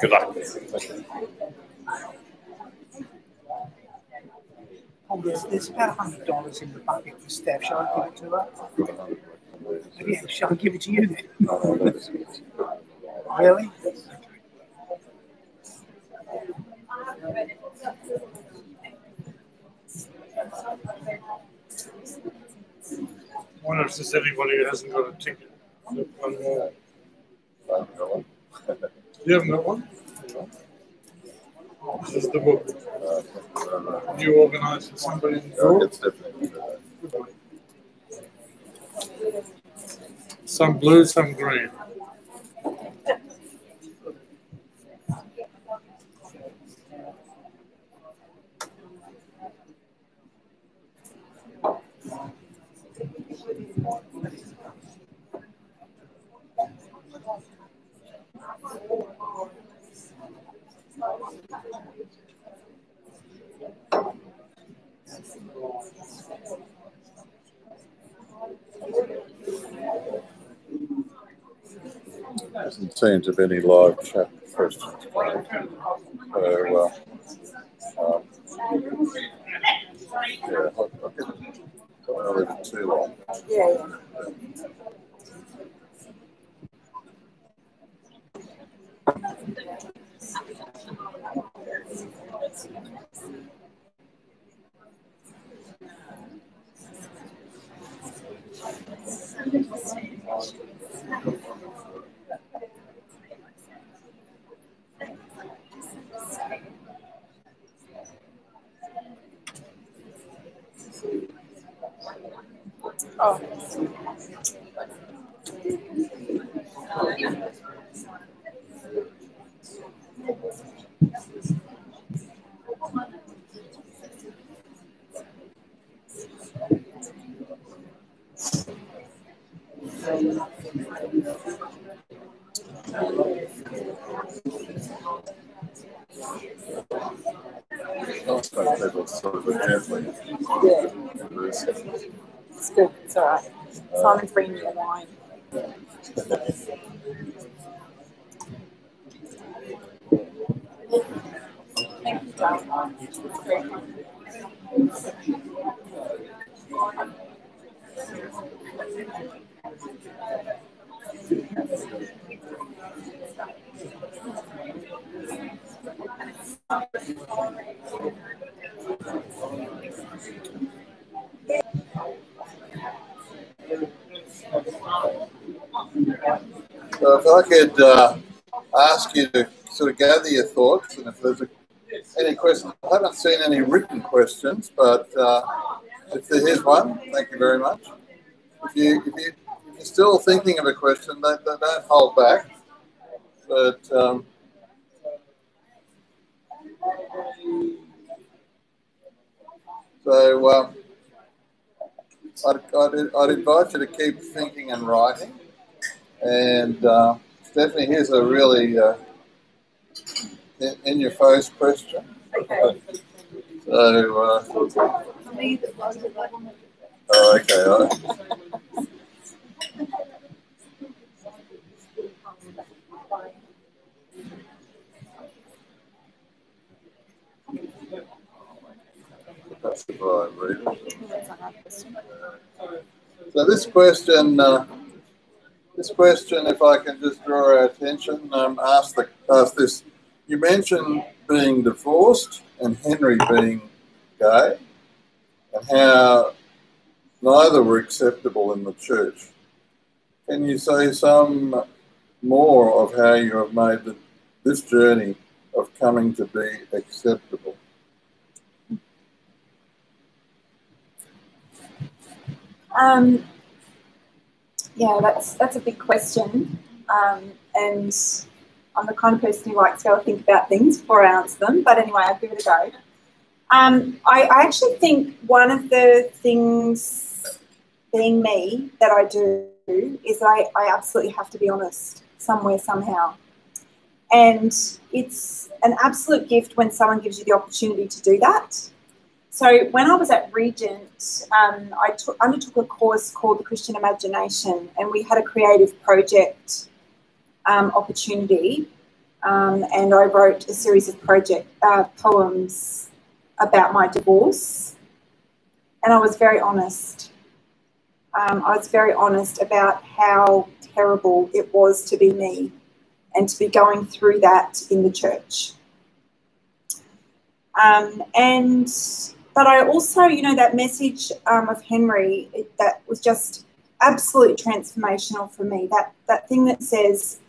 Speaker 3: Good luck.
Speaker 2: Oh, there's, there's about a hundred dollars in the bucket for Steph. Shall I give it to her? Yeah, shall I give it to you then?
Speaker 1: No,
Speaker 2: Really?
Speaker 3: Wonder if there's anybody who hasn't got a ticket. One more. You haven't got one? Oh, this is the book. You organised for somebody in the
Speaker 1: Yeah, it's definitely,
Speaker 3: Some blue, some green.
Speaker 1: Doesn't seem to be any live chat questions. So, uh, um, yeah, leave it too long.
Speaker 5: Yeah, Oh.
Speaker 1: Last time people sort of carefully.
Speaker 5: Yeah, good. It's all right. Simon's bringing me a wine. Thank you, Thank you.
Speaker 1: So if I could uh, ask you to sort of gather your thoughts, and if there's a, any questions, I haven't seen any written questions, but uh, if there is one, thank you very much. If you if you if you're still thinking of a question, don't, don't hold back. But um, so um, I'd, I'd, I'd invite you to keep thinking and writing. And uh, Stephanie, here's a really uh, in, in, your face question.
Speaker 5: Okay.
Speaker 1: So, uh, oh, okay. Right. That's the So this question, uh, this question, if I can just draw our attention, um, ask, the, ask this. You mentioned being divorced and Henri being gay, and how neither were acceptable in the church. Can you say some more of how you have made the, this journey of coming to be acceptable?
Speaker 5: Um, yeah, that's that's a big question, um, and I'm the kind of person who likes to go think about things before I answer them. But anyway, I'll give it a go. Um, I, I actually think one of the things, being me, that I do is I, I absolutely have to be honest somewhere somehow. And it's an absolute gift when someone gives you the opportunity to do that. So when I was at Regent, um, I took, undertook a course called the Christian Imagination, and we had a creative project um, opportunity, um, and I wrote a series of project uh, poems about my divorce, and I was very honest. Um, I was very honest about how terrible it was to be me and to be going through that in the church. Um, and but I also, you know, that message um, of Henri it, that was just absolutely transformational for me. That that thing that says,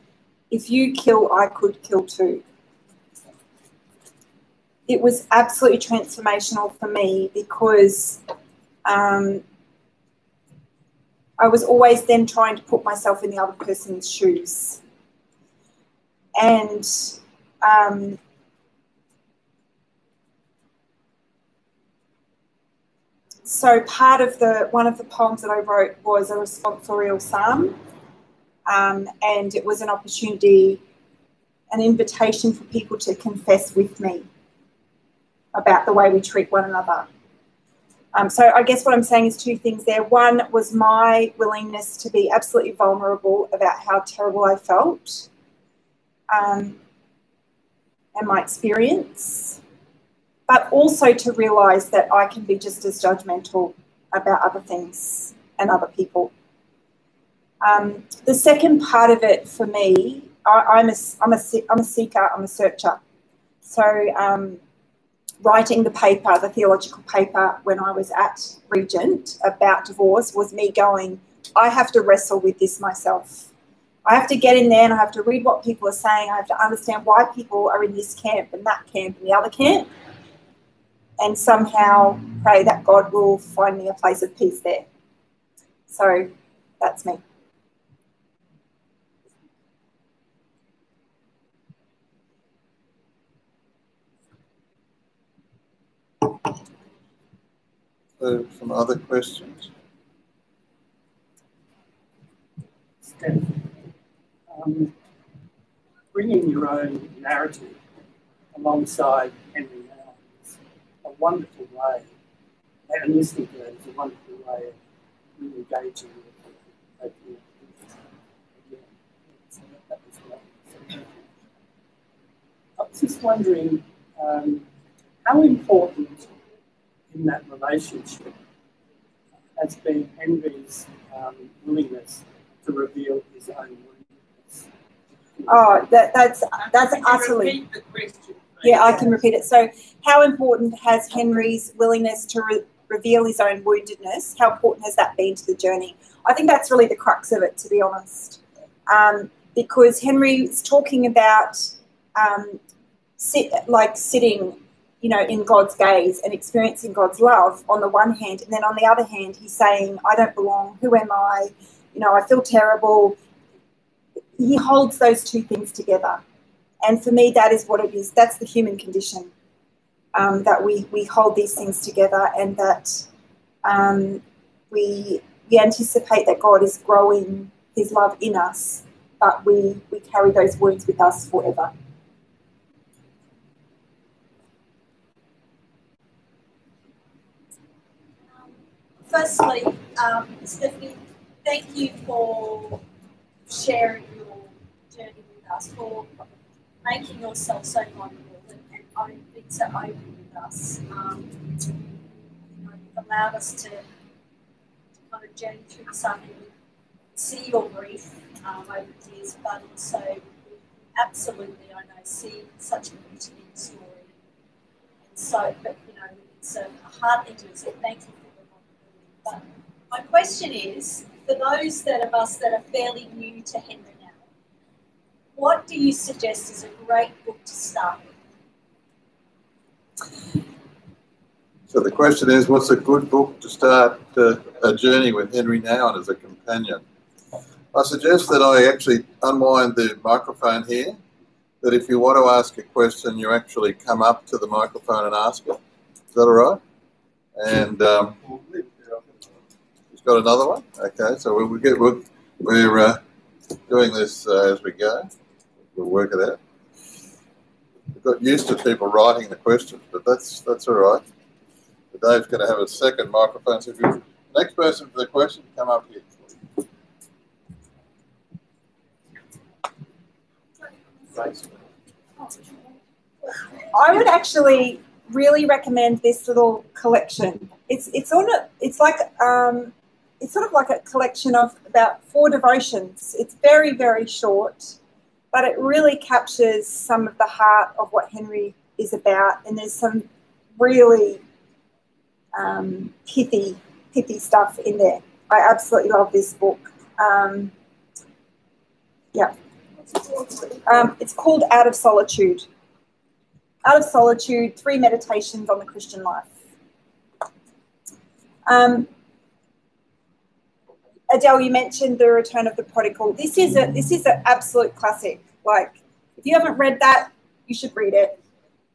Speaker 5: "If you kill, I could kill too." It was absolutely transformational for me because um, I was always then trying to put myself in the other person's shoes, and um, so part of the one of the poems that I wrote was a responsorial psalm, um, and it was an opportunity, an invitation for people to confess with me about the way we treat one another. Um, so I guess what I'm saying is two things there. One was my willingness to be absolutely vulnerable about how terrible I felt, um, and my experience but also to realize that I can be just as judgmental about other things and other people. Um, the second part of it for me, I, am a, I'm, a, I'm a seeker, I'm a searcher. So, um, writing the paper, the theological paper, when I was at Regent about divorce was me going, I have to wrestle with this myself. I have to get in there and I have to read what people are saying. I have to understand why people are in this camp and that camp and the other camp and somehow pray that God will find me a place of peace there. So that's me.
Speaker 1: So some other questions?
Speaker 6: Steph, um, bringing your own narrative alongside Henri wonderful way, and listening to that is a wonderful way of really engaging with it. I was just wondering um, how important in that relationship has been Henri's um, willingness to reveal his own willingness.
Speaker 5: Oh, that, that's that's utterly. Yeah, I can repeat it. So, how important has Henri's willingness to re- reveal his own woundedness, how important has that been to the journey? I think that's really the crux of it, to be honest. Um, because Henri is talking about um, sit, like sitting, you know, in God's gaze and experiencing God's love on the one hand, and then on the other hand, he's saying, "I don't belong. Who am I? You know, I feel terrible." He holds those two things together, and for me, that is what it is. That's the human condition. Um, that we we hold these things together, and that um, we we anticipate that God is growing His love in us, but we we carry those wounds with us forever.
Speaker 7: firstly, um, Stephanie, thank you for sharing your journey with us, for making yourself so vulnerable and, and own, being so open with us. Um, you know, you've allowed us to, to kind of journey through something, see your grief um, over the years, but also absolutely, I know, see such a beauty in the story. And so, but you know, it's a, a hard thing to so thank you for the vulnerability. but my question is, for those that of us that are fairly new to Henri what do you suggest is a great book to start with?
Speaker 1: So the question is, what's a good book to start uh, a journey with Henri Nouwen as a companion? I suggest that I actually unwind the microphone here, that if you want to ask a question, you actually come up to the microphone and ask it. Is that all right? And um, he's got another one? Okay, so we'll, get, we'll, we're uh, doing this uh, as we go. We'll work it out. We've got used to people writing the questions, but that's that's all right. Dave's going to have a second microphone. So if you next person for the question, come up here.
Speaker 5: I would actually really recommend this little collection. It's it's on a it's like um, it's sort of like a collection of about four devotions. It's very, very short, but it really captures some of the heart of what Henri is about. And there's some really um, pithy, pithy stuff in there. I absolutely love this book. Um, yeah. Um, it's called Out of Solitude. Out of Solitude, three meditations on the Christian life. Um, Adele, you mentioned the Return of the Prodigal. This is a this is an absolute classic. Like, if you haven't read that, you should read it.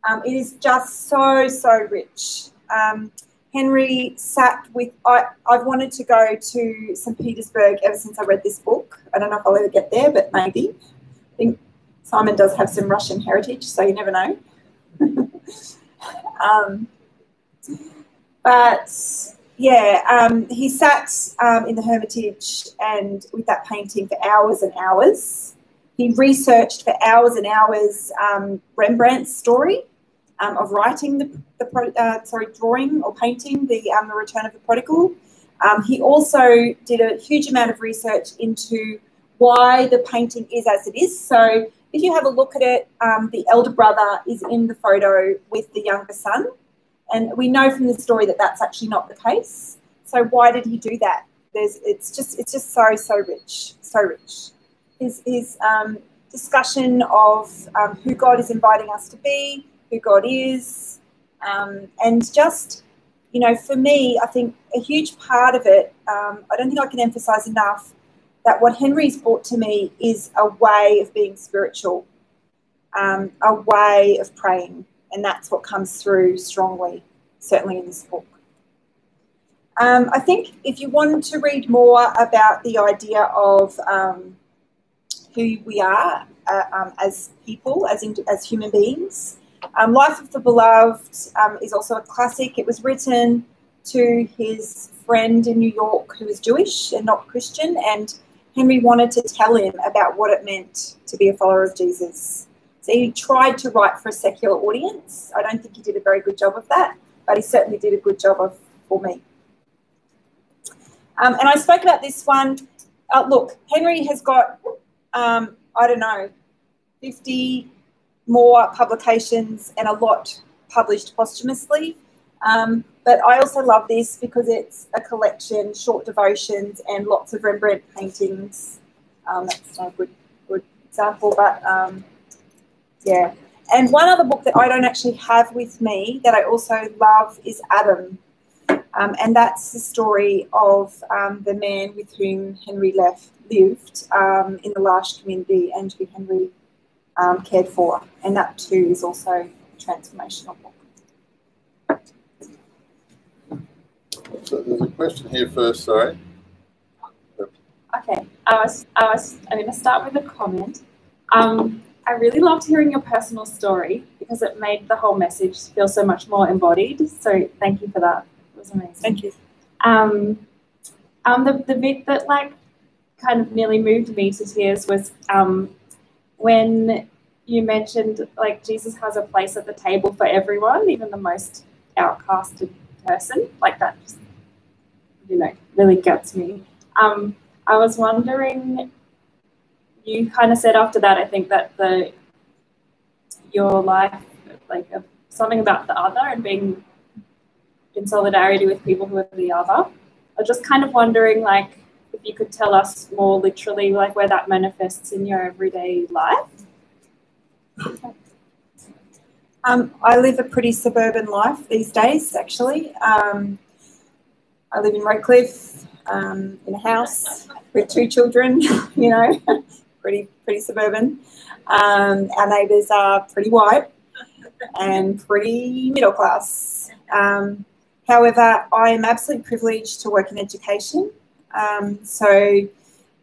Speaker 5: Um, it is just so so rich. Um, Henri sat with. I I've wanted to go to St Petersburg ever since I read this book. I don't know if I'll ever get there, but maybe. I think Simon does have some Russian heritage, so you never know. um, but yeah, um, he sat um, in the Hermitage and with that painting for hours and hours. He researched for hours and hours um, Rembrandt's story um, of writing the, the uh, sorry drawing or painting the um, the Return of the Prodigal. Um, he also did a huge amount of research into why the painting is as it is. So if you have a look at it, the elder brother is in the photo with the younger son. And we know from the story that that's actually not the case. So why did he do that? There's, it's just, it's just so, so rich, so rich. His, his um, discussion of um, who God is inviting us to be, who God is, um, and just, you know, for me, I think a huge part of it, um, I don't think I can emphasize enough that what Henri's brought to me is a way of being spiritual, um, a way of praying, and that's what comes through strongly, certainly in this book. Um, I think if you wanted to read more about the idea of um, who we are uh, um, as people, as, in, as human beings, um, Life of the Beloved um, is also a classic. It was written to his friend in New York who was Jewish and not Christian, and Henry wanted to tell him about what it meant to be a follower of Jesus. So he tried to write for a secular audience. I don't think he did a very good job of that, but he certainly did a good job of for me. Um, and I spoke about this one. Uh, look, Henri has got, um, I don't know, 50 more publications and a lot published posthumously. Um, but I also love this because it's a collection, short devotions, and lots of Rembrandt paintings. Um, that's a good, good example, but um, yeah. And one other book that I don't actually have with me that I also love is Adam. Um, and that's the story of um, the man with whom Henri left, lived um, in the L'Arche community and who Henri um, cared for. And that too is also a transformational book.
Speaker 1: So there's a question here first, sorry.
Speaker 8: Okay, I was, I was, I'm going to start with a comment. Um, I really loved hearing your personal story because it made the whole message feel so much more embodied. So thank you for that. It was amazing.
Speaker 5: Thank you.
Speaker 8: Um, um, the, the bit that like kind of nearly moved me to tears was um, when you mentioned like Jesus has a place at the table for everyone, even the most outcasted person. Like that just, you know, really gets me. Um, I was wondering you kind of said after that, I think that the your life, like something about the other and being in solidarity with people who are the other. I was just kind of wondering, like, if you could tell us more literally, like, where that manifests in your everyday life.
Speaker 5: Um, I live a pretty suburban life these days, actually. Um, I live in Redcliffe um, in a house with two children, you know, pretty pretty suburban. Um, our neighbours are pretty white and pretty middle class. Um, however, I am absolutely privileged to work in education. Um, so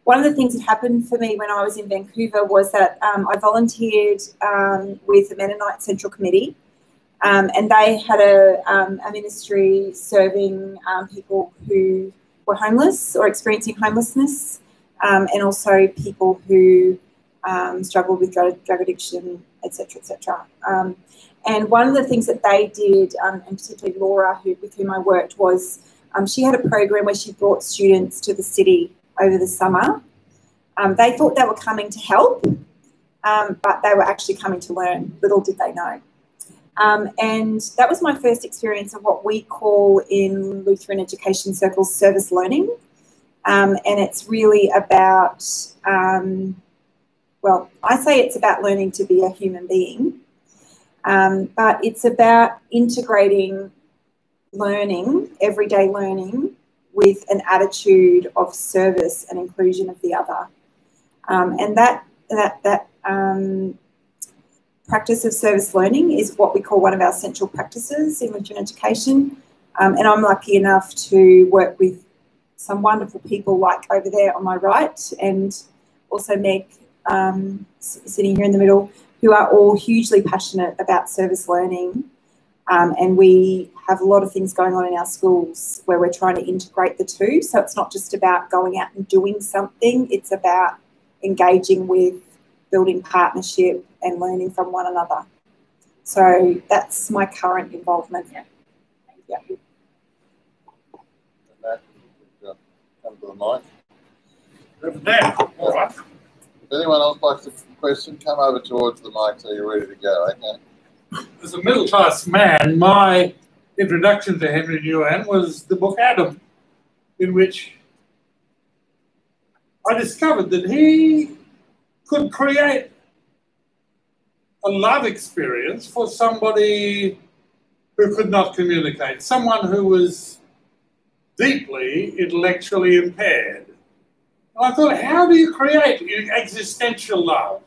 Speaker 5: one of the things that happened for me when I was in Vancouver was that um, I volunteered um, with the Mennonite Central Committee. Um, and they had a, a ministry serving people who were homeless or experiencing homelessness um, and also people who um, struggle with drug, drug addiction, etc., etc. Um, and one of the things that they did, um, and particularly Laura, who, with whom I worked, was um, she had a program where she brought students to the city over the summer. Um, they thought they were coming to help, but they were actually coming to learn. Little did they know. Um, and that was my first experience of what we call in Lutheran education circles service learning. Um, and it's really about, um, well, I say it's about learning to be a human being, um, but it's about integrating learning, everyday learning, with an attitude of service and inclusion of the other. Um, and that, that, that um, practice of service learning is what we call one of our central practices in Lutheran education. Um, and I'm lucky enough to work with some wonderful people like over there on my right, and also Meg um, sitting here in the middle, who are all hugely passionate about service learning. Um, and we have a lot of things going on in our schools where we're trying to integrate the two. So it's not just about going out and doing something, it's about engaging with, building partnership, and learning from one another. So that's my current involvement. Yeah. yeah.
Speaker 1: To the mic. If anyone else likes a question, come over towards the mic so you're ready to go, okay?
Speaker 3: As a middle class man, my introduction to Henri Nouwen was the book Adam, in which I discovered that he could create a love experience for somebody who could not communicate, someone who was deeply intellectually impaired. And I thought, how do you create existential love?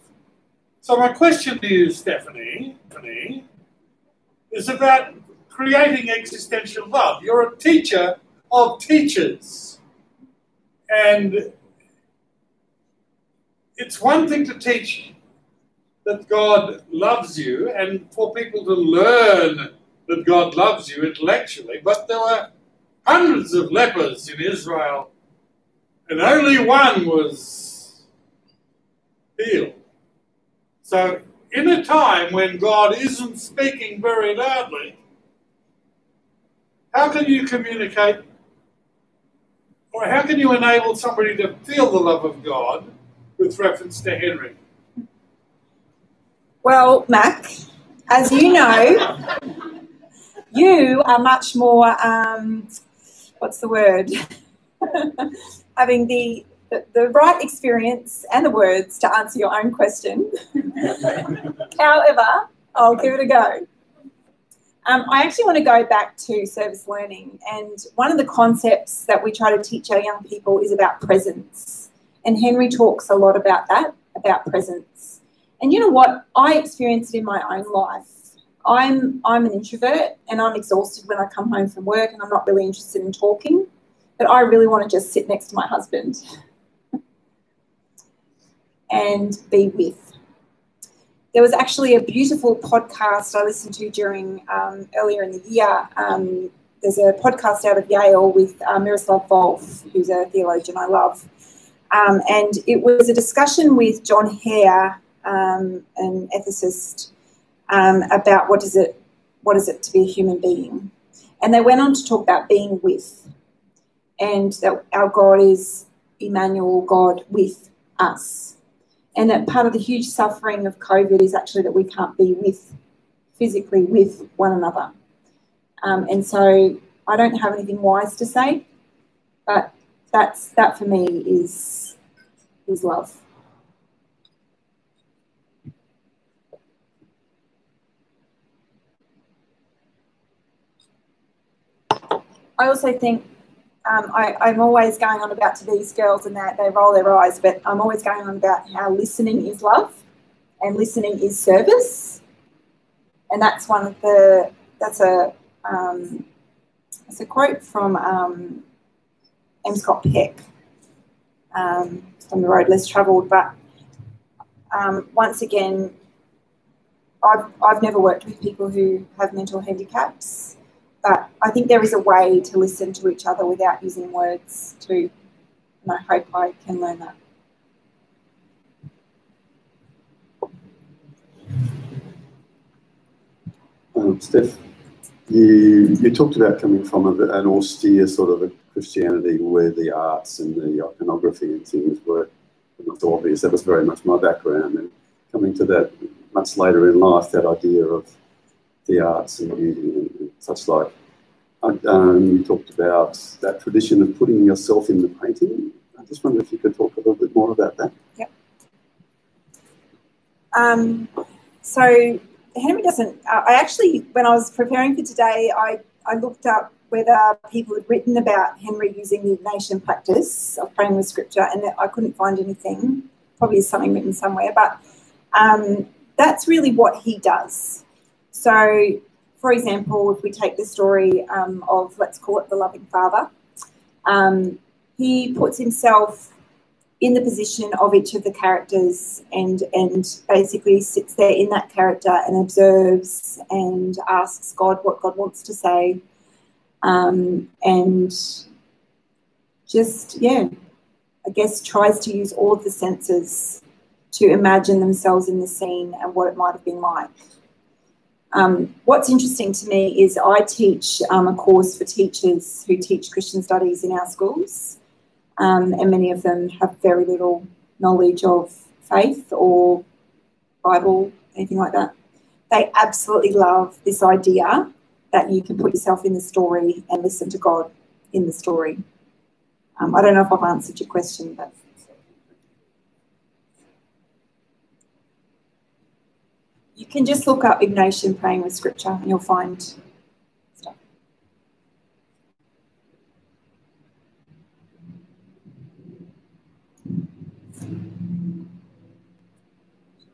Speaker 3: So my question to you, Stephanie, Stephanie is about creating existential love. You're a teacher of teachers. And it's one thing to teach that God loves you and for people to learn that God loves you intellectually, but there were hundreds of lepers in Israel, and only one was healed. So, in a time when God isn't speaking very loudly, how can you communicate or how can you enable somebody to feel the love of God with reference to Henri?
Speaker 5: Well, Mac, as you know, You are much more, um, what's the word? Having the, the, the right experience and the words to answer your own question. However, I'll give it a go. Um, I actually want to go back to service learning, and one of the concepts that we try to teach our young people is about presence. And Henri talks a lot about that, about presence. And you know what? I experienced it in my own life. I'm I'm an introvert, and I'm exhausted when I come home from work, and I'm not really interested in talking. But I really want to just sit next to my husband and be with there was actually a beautiful podcast I listened to during um, earlier in the year. Um, there's a podcast out of Yale with uh, Miroslav Volf, who's a theologian I love. Um, and it was a discussion with John Hare, um, an ethicist, um, about what is it, what is it to be a human being. And they went on to talk about being with, and that our God is Emmanuel, God with us and that part of the huge suffering of COVID is actually that we can't be with physically with one another. Um, and so I don't have anything wise to say, but that's that for me is is love. I also think um, I, am always going on about to these girls and that they roll their eyes, but I'm always going on about how listening is love and listening is service. And that's one of the, that's a, um, that's a quote from um, M. Scott Peck um, from The Road Less Travelled. But um, once again, I've, I've never worked with people who have mental handicaps but I think there is a way to listen to each other without using words too. And I hope I can learn that.
Speaker 9: Um, Steph, you, you talked about coming from a, an austere sort of a Christianity where the arts and the iconography and things were not so obvious. That was very much my background. And coming to that much later in life, that idea of the arts and such like. Um, you talked about that tradition of putting yourself in the painting. I just wonder if you could talk a little bit more about that.
Speaker 5: Yep. Um, so Henri doesn't. Uh, I actually, when I was preparing for today, I, I looked up whether people had written about Henri using the Ignatian practice of praying with scripture, and I couldn't find anything. Probably something written somewhere, but um, that's really what he does. So for example, if we take the story um, of, let's call it the loving father, um, he puts himself in the position of each of the characters and and basically sits there in that character and observes and asks God what God wants to say, um, and just yeah, I guess tries to use all of the senses to imagine themselves in the scene and what it might have been like. Um, what's interesting to me is I teach um, a course for teachers who teach Christian studies in our schools, um, and many of them have very little knowledge of faith or Bible, anything like that. They absolutely love this idea that you can put yourself in the story and listen to God in the story. Um, I don't know if I've answered your question, but. You can just look up Ignatian praying with scripture and you'll find stuff.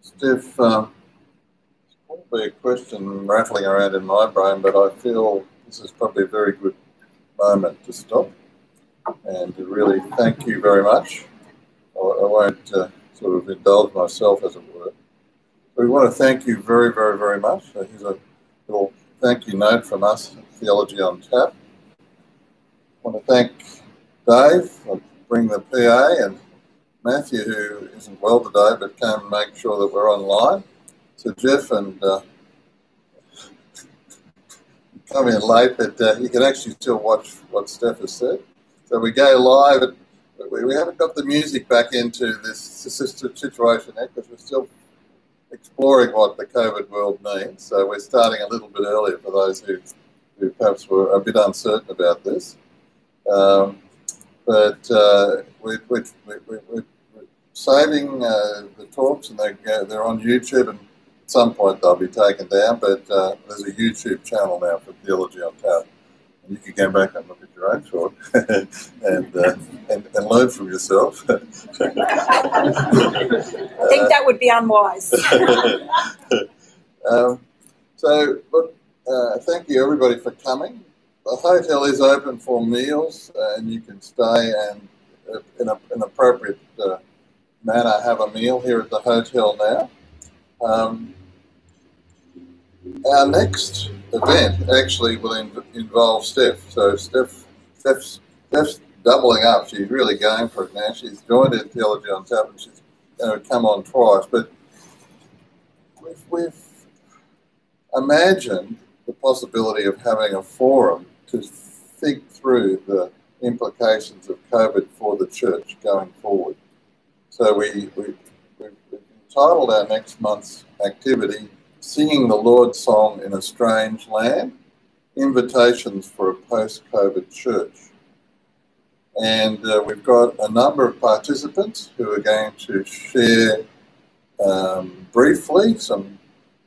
Speaker 1: Steph, probably a question rattling around in my brain, but I feel this is probably a very good moment to stop and to really thank you very much. I, I won't uh, sort of indulge myself, as it were. We want to thank you very, very, very much. So here's a little thank you note from us, Theology on Tap. I want to thank Dave for bringing the PA and Matthew, who isn't well today but can make sure that we're online. So Jeff and uh, come in late, but uh, you can actually still watch what Steph has said. So we go live. We, we haven't got the music back into this situation yet because we're still exploring what the COVID world means. So we're starting a little bit earlier for those who who perhaps were a bit uncertain about this. Um, but uh, we, we, we, we're saving uh, the talks and they, they're on YouTube and at some point they'll be taken down, but uh, there's a YouTube channel now for Theology on Tap. You can go back and look at your own talk and, uh, and, and learn from yourself.
Speaker 5: I think that would be unwise.
Speaker 1: um, so, look, uh, thank you everybody for coming. The hotel is open for meals uh, and you can stay and uh, in a, an appropriate uh, manner have a meal here at the hotel now. Um, our next event actually will involve Steph. So Steph, Steph's, Steph's doubling up. She's really going for it now. She's joined Theology on Tap and she's going to come on twice. But we've, we've imagined the possibility of having a forum to think through the implications of COVID for the church going forward. So we, we, we've entitled our next month's activity Singing the Lord's Song in a Strange Land Invitations for a Post COVID Church. And uh, we've got a number of participants who are going to share um, briefly some,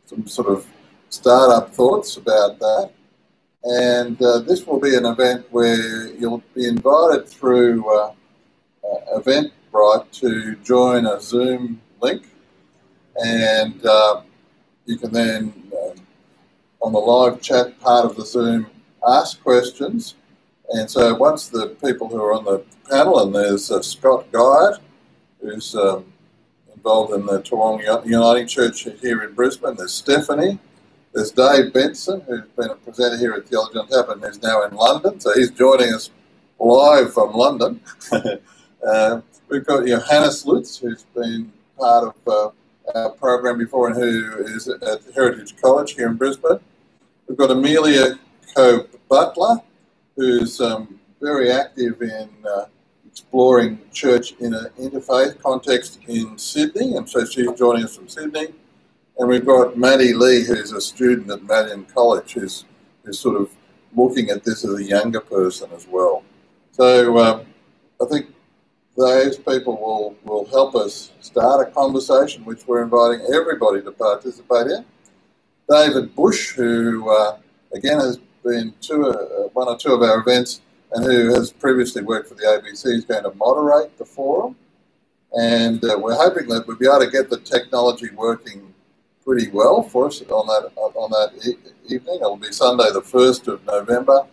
Speaker 1: some sort of startup thoughts about that. And uh, this will be an event where you'll be invited through uh, uh, Eventbrite to join a Zoom link. And uh, you can then, uh, on the live chat part of the Zoom, ask questions. And so once the people who are on the panel, and there's uh, Scott Guide, who's um, involved in the Toowong Uniting Church here in Brisbane, there's Stephanie, there's Dave Benson, who's been a presenter here at Theology on Tap and is now in London, so he's joining us live from London. uh, we've got Johannes Lutz, who's been part of uh, program before and who is at Heritage College here in Brisbane. We've got Amelia Coe Butler, who's um, very active in uh, exploring church in an interfaith context in Sydney, and so she's joining us from Sydney. And we've got Maddie Lee, who's a student at Malyon College, who's, who's sort of looking at this as a younger person as well. So um, I think those people will, will help us start a conversation, which we're inviting everybody to participate in. David Bush, who uh, again has been to a, one or two of our events and who has previously worked for the ABC, is going to moderate the forum. And uh, we're hoping that we'll be able to get the technology working pretty well for us on that on that e evening. It'll be Sunday, the first of November.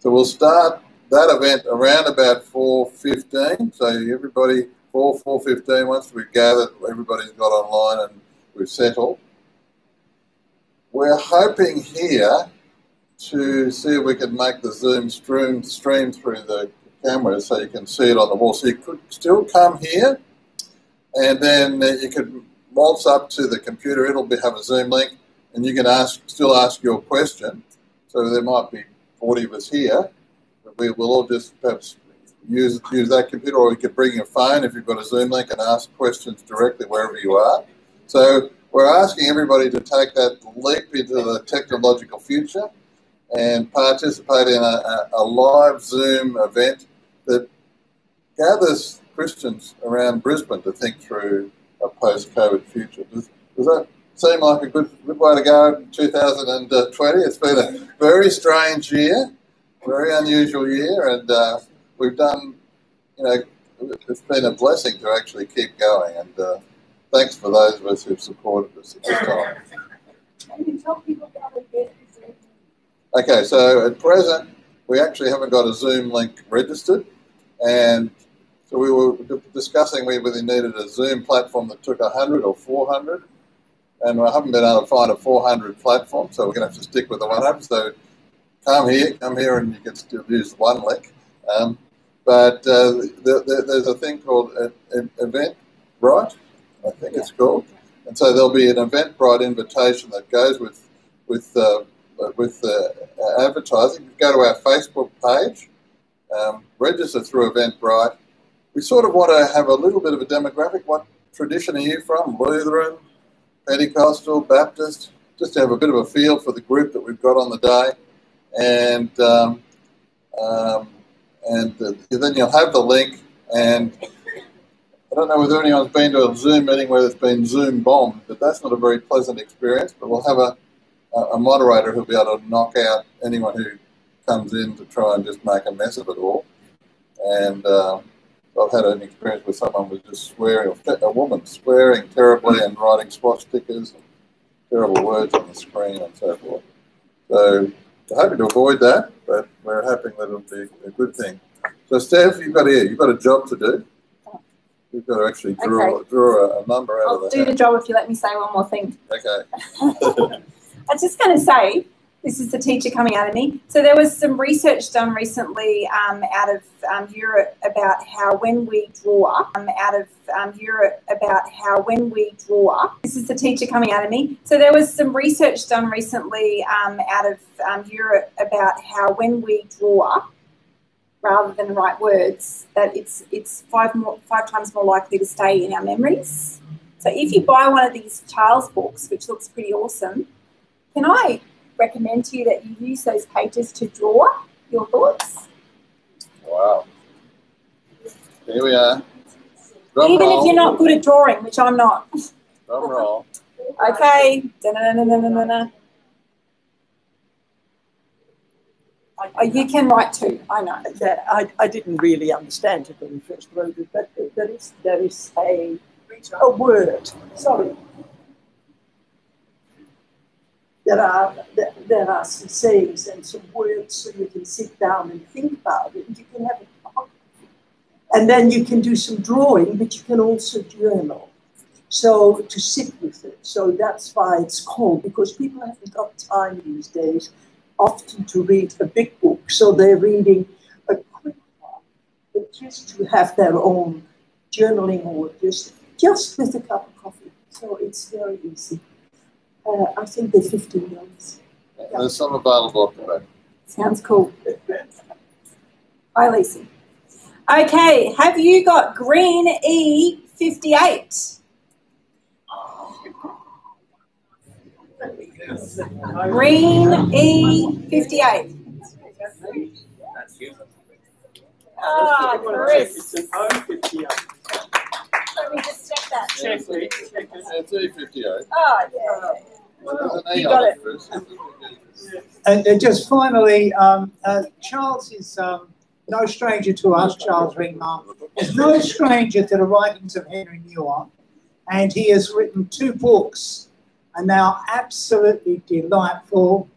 Speaker 1: So we'll start that event around about 4.15. So everybody, 4, 4.15, once we've gathered, everybody's got online and we've settled. We're hoping here to see if we can make the Zoom stream, stream through the camera so you can see it on the wall. So you could still come here and then you could waltz up to the computer. It'll be, have a Zoom link and you can ask, still ask your question. So there might be 40 of us here we will all just perhaps use use that computer, or you could bring your phone if you've got a Zoom link and ask questions directly wherever you are. So we're asking everybody to take that leap into the technological future and participate in a, a live Zoom event that gathers Christians around Brisbane to think through a post-COVID future. Does, does that seem like a good, good way to go in 2020? It's been a very strange year very unusual year, and uh, we've done, you know, it's been a blessing to actually keep going. And uh, thanks for those of us who've supported us at this time. Okay, so at present, we actually haven't got a Zoom link registered, and so we were discussing whether we needed a Zoom platform that took 100 or 400, and I haven't been able to find a 400 platform, so we're going to have to stick with the 100. So come here, come here, and you can still use one link. Um, but uh, the, the, there's a thing called an Eventbrite, I think yeah. it's called, and so there'll be an Eventbrite invitation that goes with with uh, with uh, advertising. You go to our Facebook page, um, register through Eventbrite. We sort of want to have a little bit of a demographic. What tradition are you from? Lutheran, Pentecostal, Baptist? Just to have a bit of a feel for the group that we've got on the day and um, um, and uh, then you'll have the link. And I don't know whether anyone's been to a Zoom meeting where there's been Zoom bombed, but that's not a very pleasant experience. But we'll have a a moderator who'll be able to knock out anyone who comes in to try and just make a mess of it all. And uh, I've had an experience where someone was just swearing, a woman swearing terribly and writing stickers and terrible words on the screen and so forth. So hoping to avoid that, but we're hoping that it'll be a good thing. So Steph, you've got here, you've got a job to do. You've got to actually draw okay. draw a, a, number out
Speaker 5: I'll
Speaker 1: of the
Speaker 5: do the job if you let me say one more thing.
Speaker 1: Okay.
Speaker 5: I was just going to say this is the teacher coming out of me. So there was some research done recently um, out of um, Europe about how when we draw, um, out of um, Europe about how when we draw, this is the teacher coming out of me. So there was some research done recently um, out of um, Europe about how when we draw, up, rather than write words, that it's it's five more five times more likely to stay in our memories. So if you buy one of these Charles books, which looks pretty awesome, can I recommend to you that you use those pages to draw your thoughts.
Speaker 1: Wow. Here we are. Drum
Speaker 5: Even
Speaker 1: roll.
Speaker 5: if you're not good at drawing, which I'm not.
Speaker 1: Drum roll.
Speaker 5: Okay. Da-na-na-na-na-na-na. Oh, you can write too, I know.
Speaker 10: That I, I didn't really understand it when we first wrote it, but there is there is a a word. Sorry, there are there are some sayings and some words so you can sit down and think about it. You can have a and then you can do some drawing, but you can also journal. So to sit with it. So that's why it's called because people haven't got time these days often to read a big book. So they're reading a quick one, but just to have their own journaling or just just with a cup of coffee. So it's very easy. Uh, I think they're 15 dollars.
Speaker 1: There's some available today.
Speaker 5: Sounds cool. Hi, Lisa. Okay, have you got green E58? Green E58. Ah, Chris. Let me just check that.
Speaker 1: Check it. It's E58.
Speaker 5: Oh, yeah.
Speaker 1: There's
Speaker 5: You got it.
Speaker 1: Chris.
Speaker 2: And, and just finally, um, uh, Charles is um, no stranger to us, Charles Ringma. Is no stranger to the writings of Henri Nouwen, and he has written two books, and they are absolutely delightful.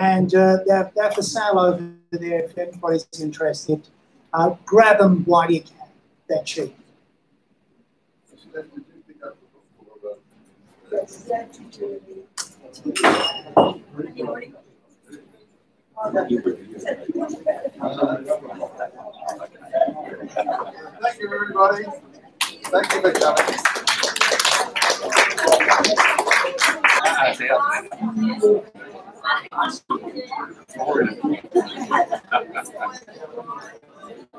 Speaker 2: And uh, they're, they're for sale over there if anybody's interested. Uh, grab them while you can. They're cheap.
Speaker 1: Thank you, everybody. Thank you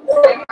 Speaker 1: coming.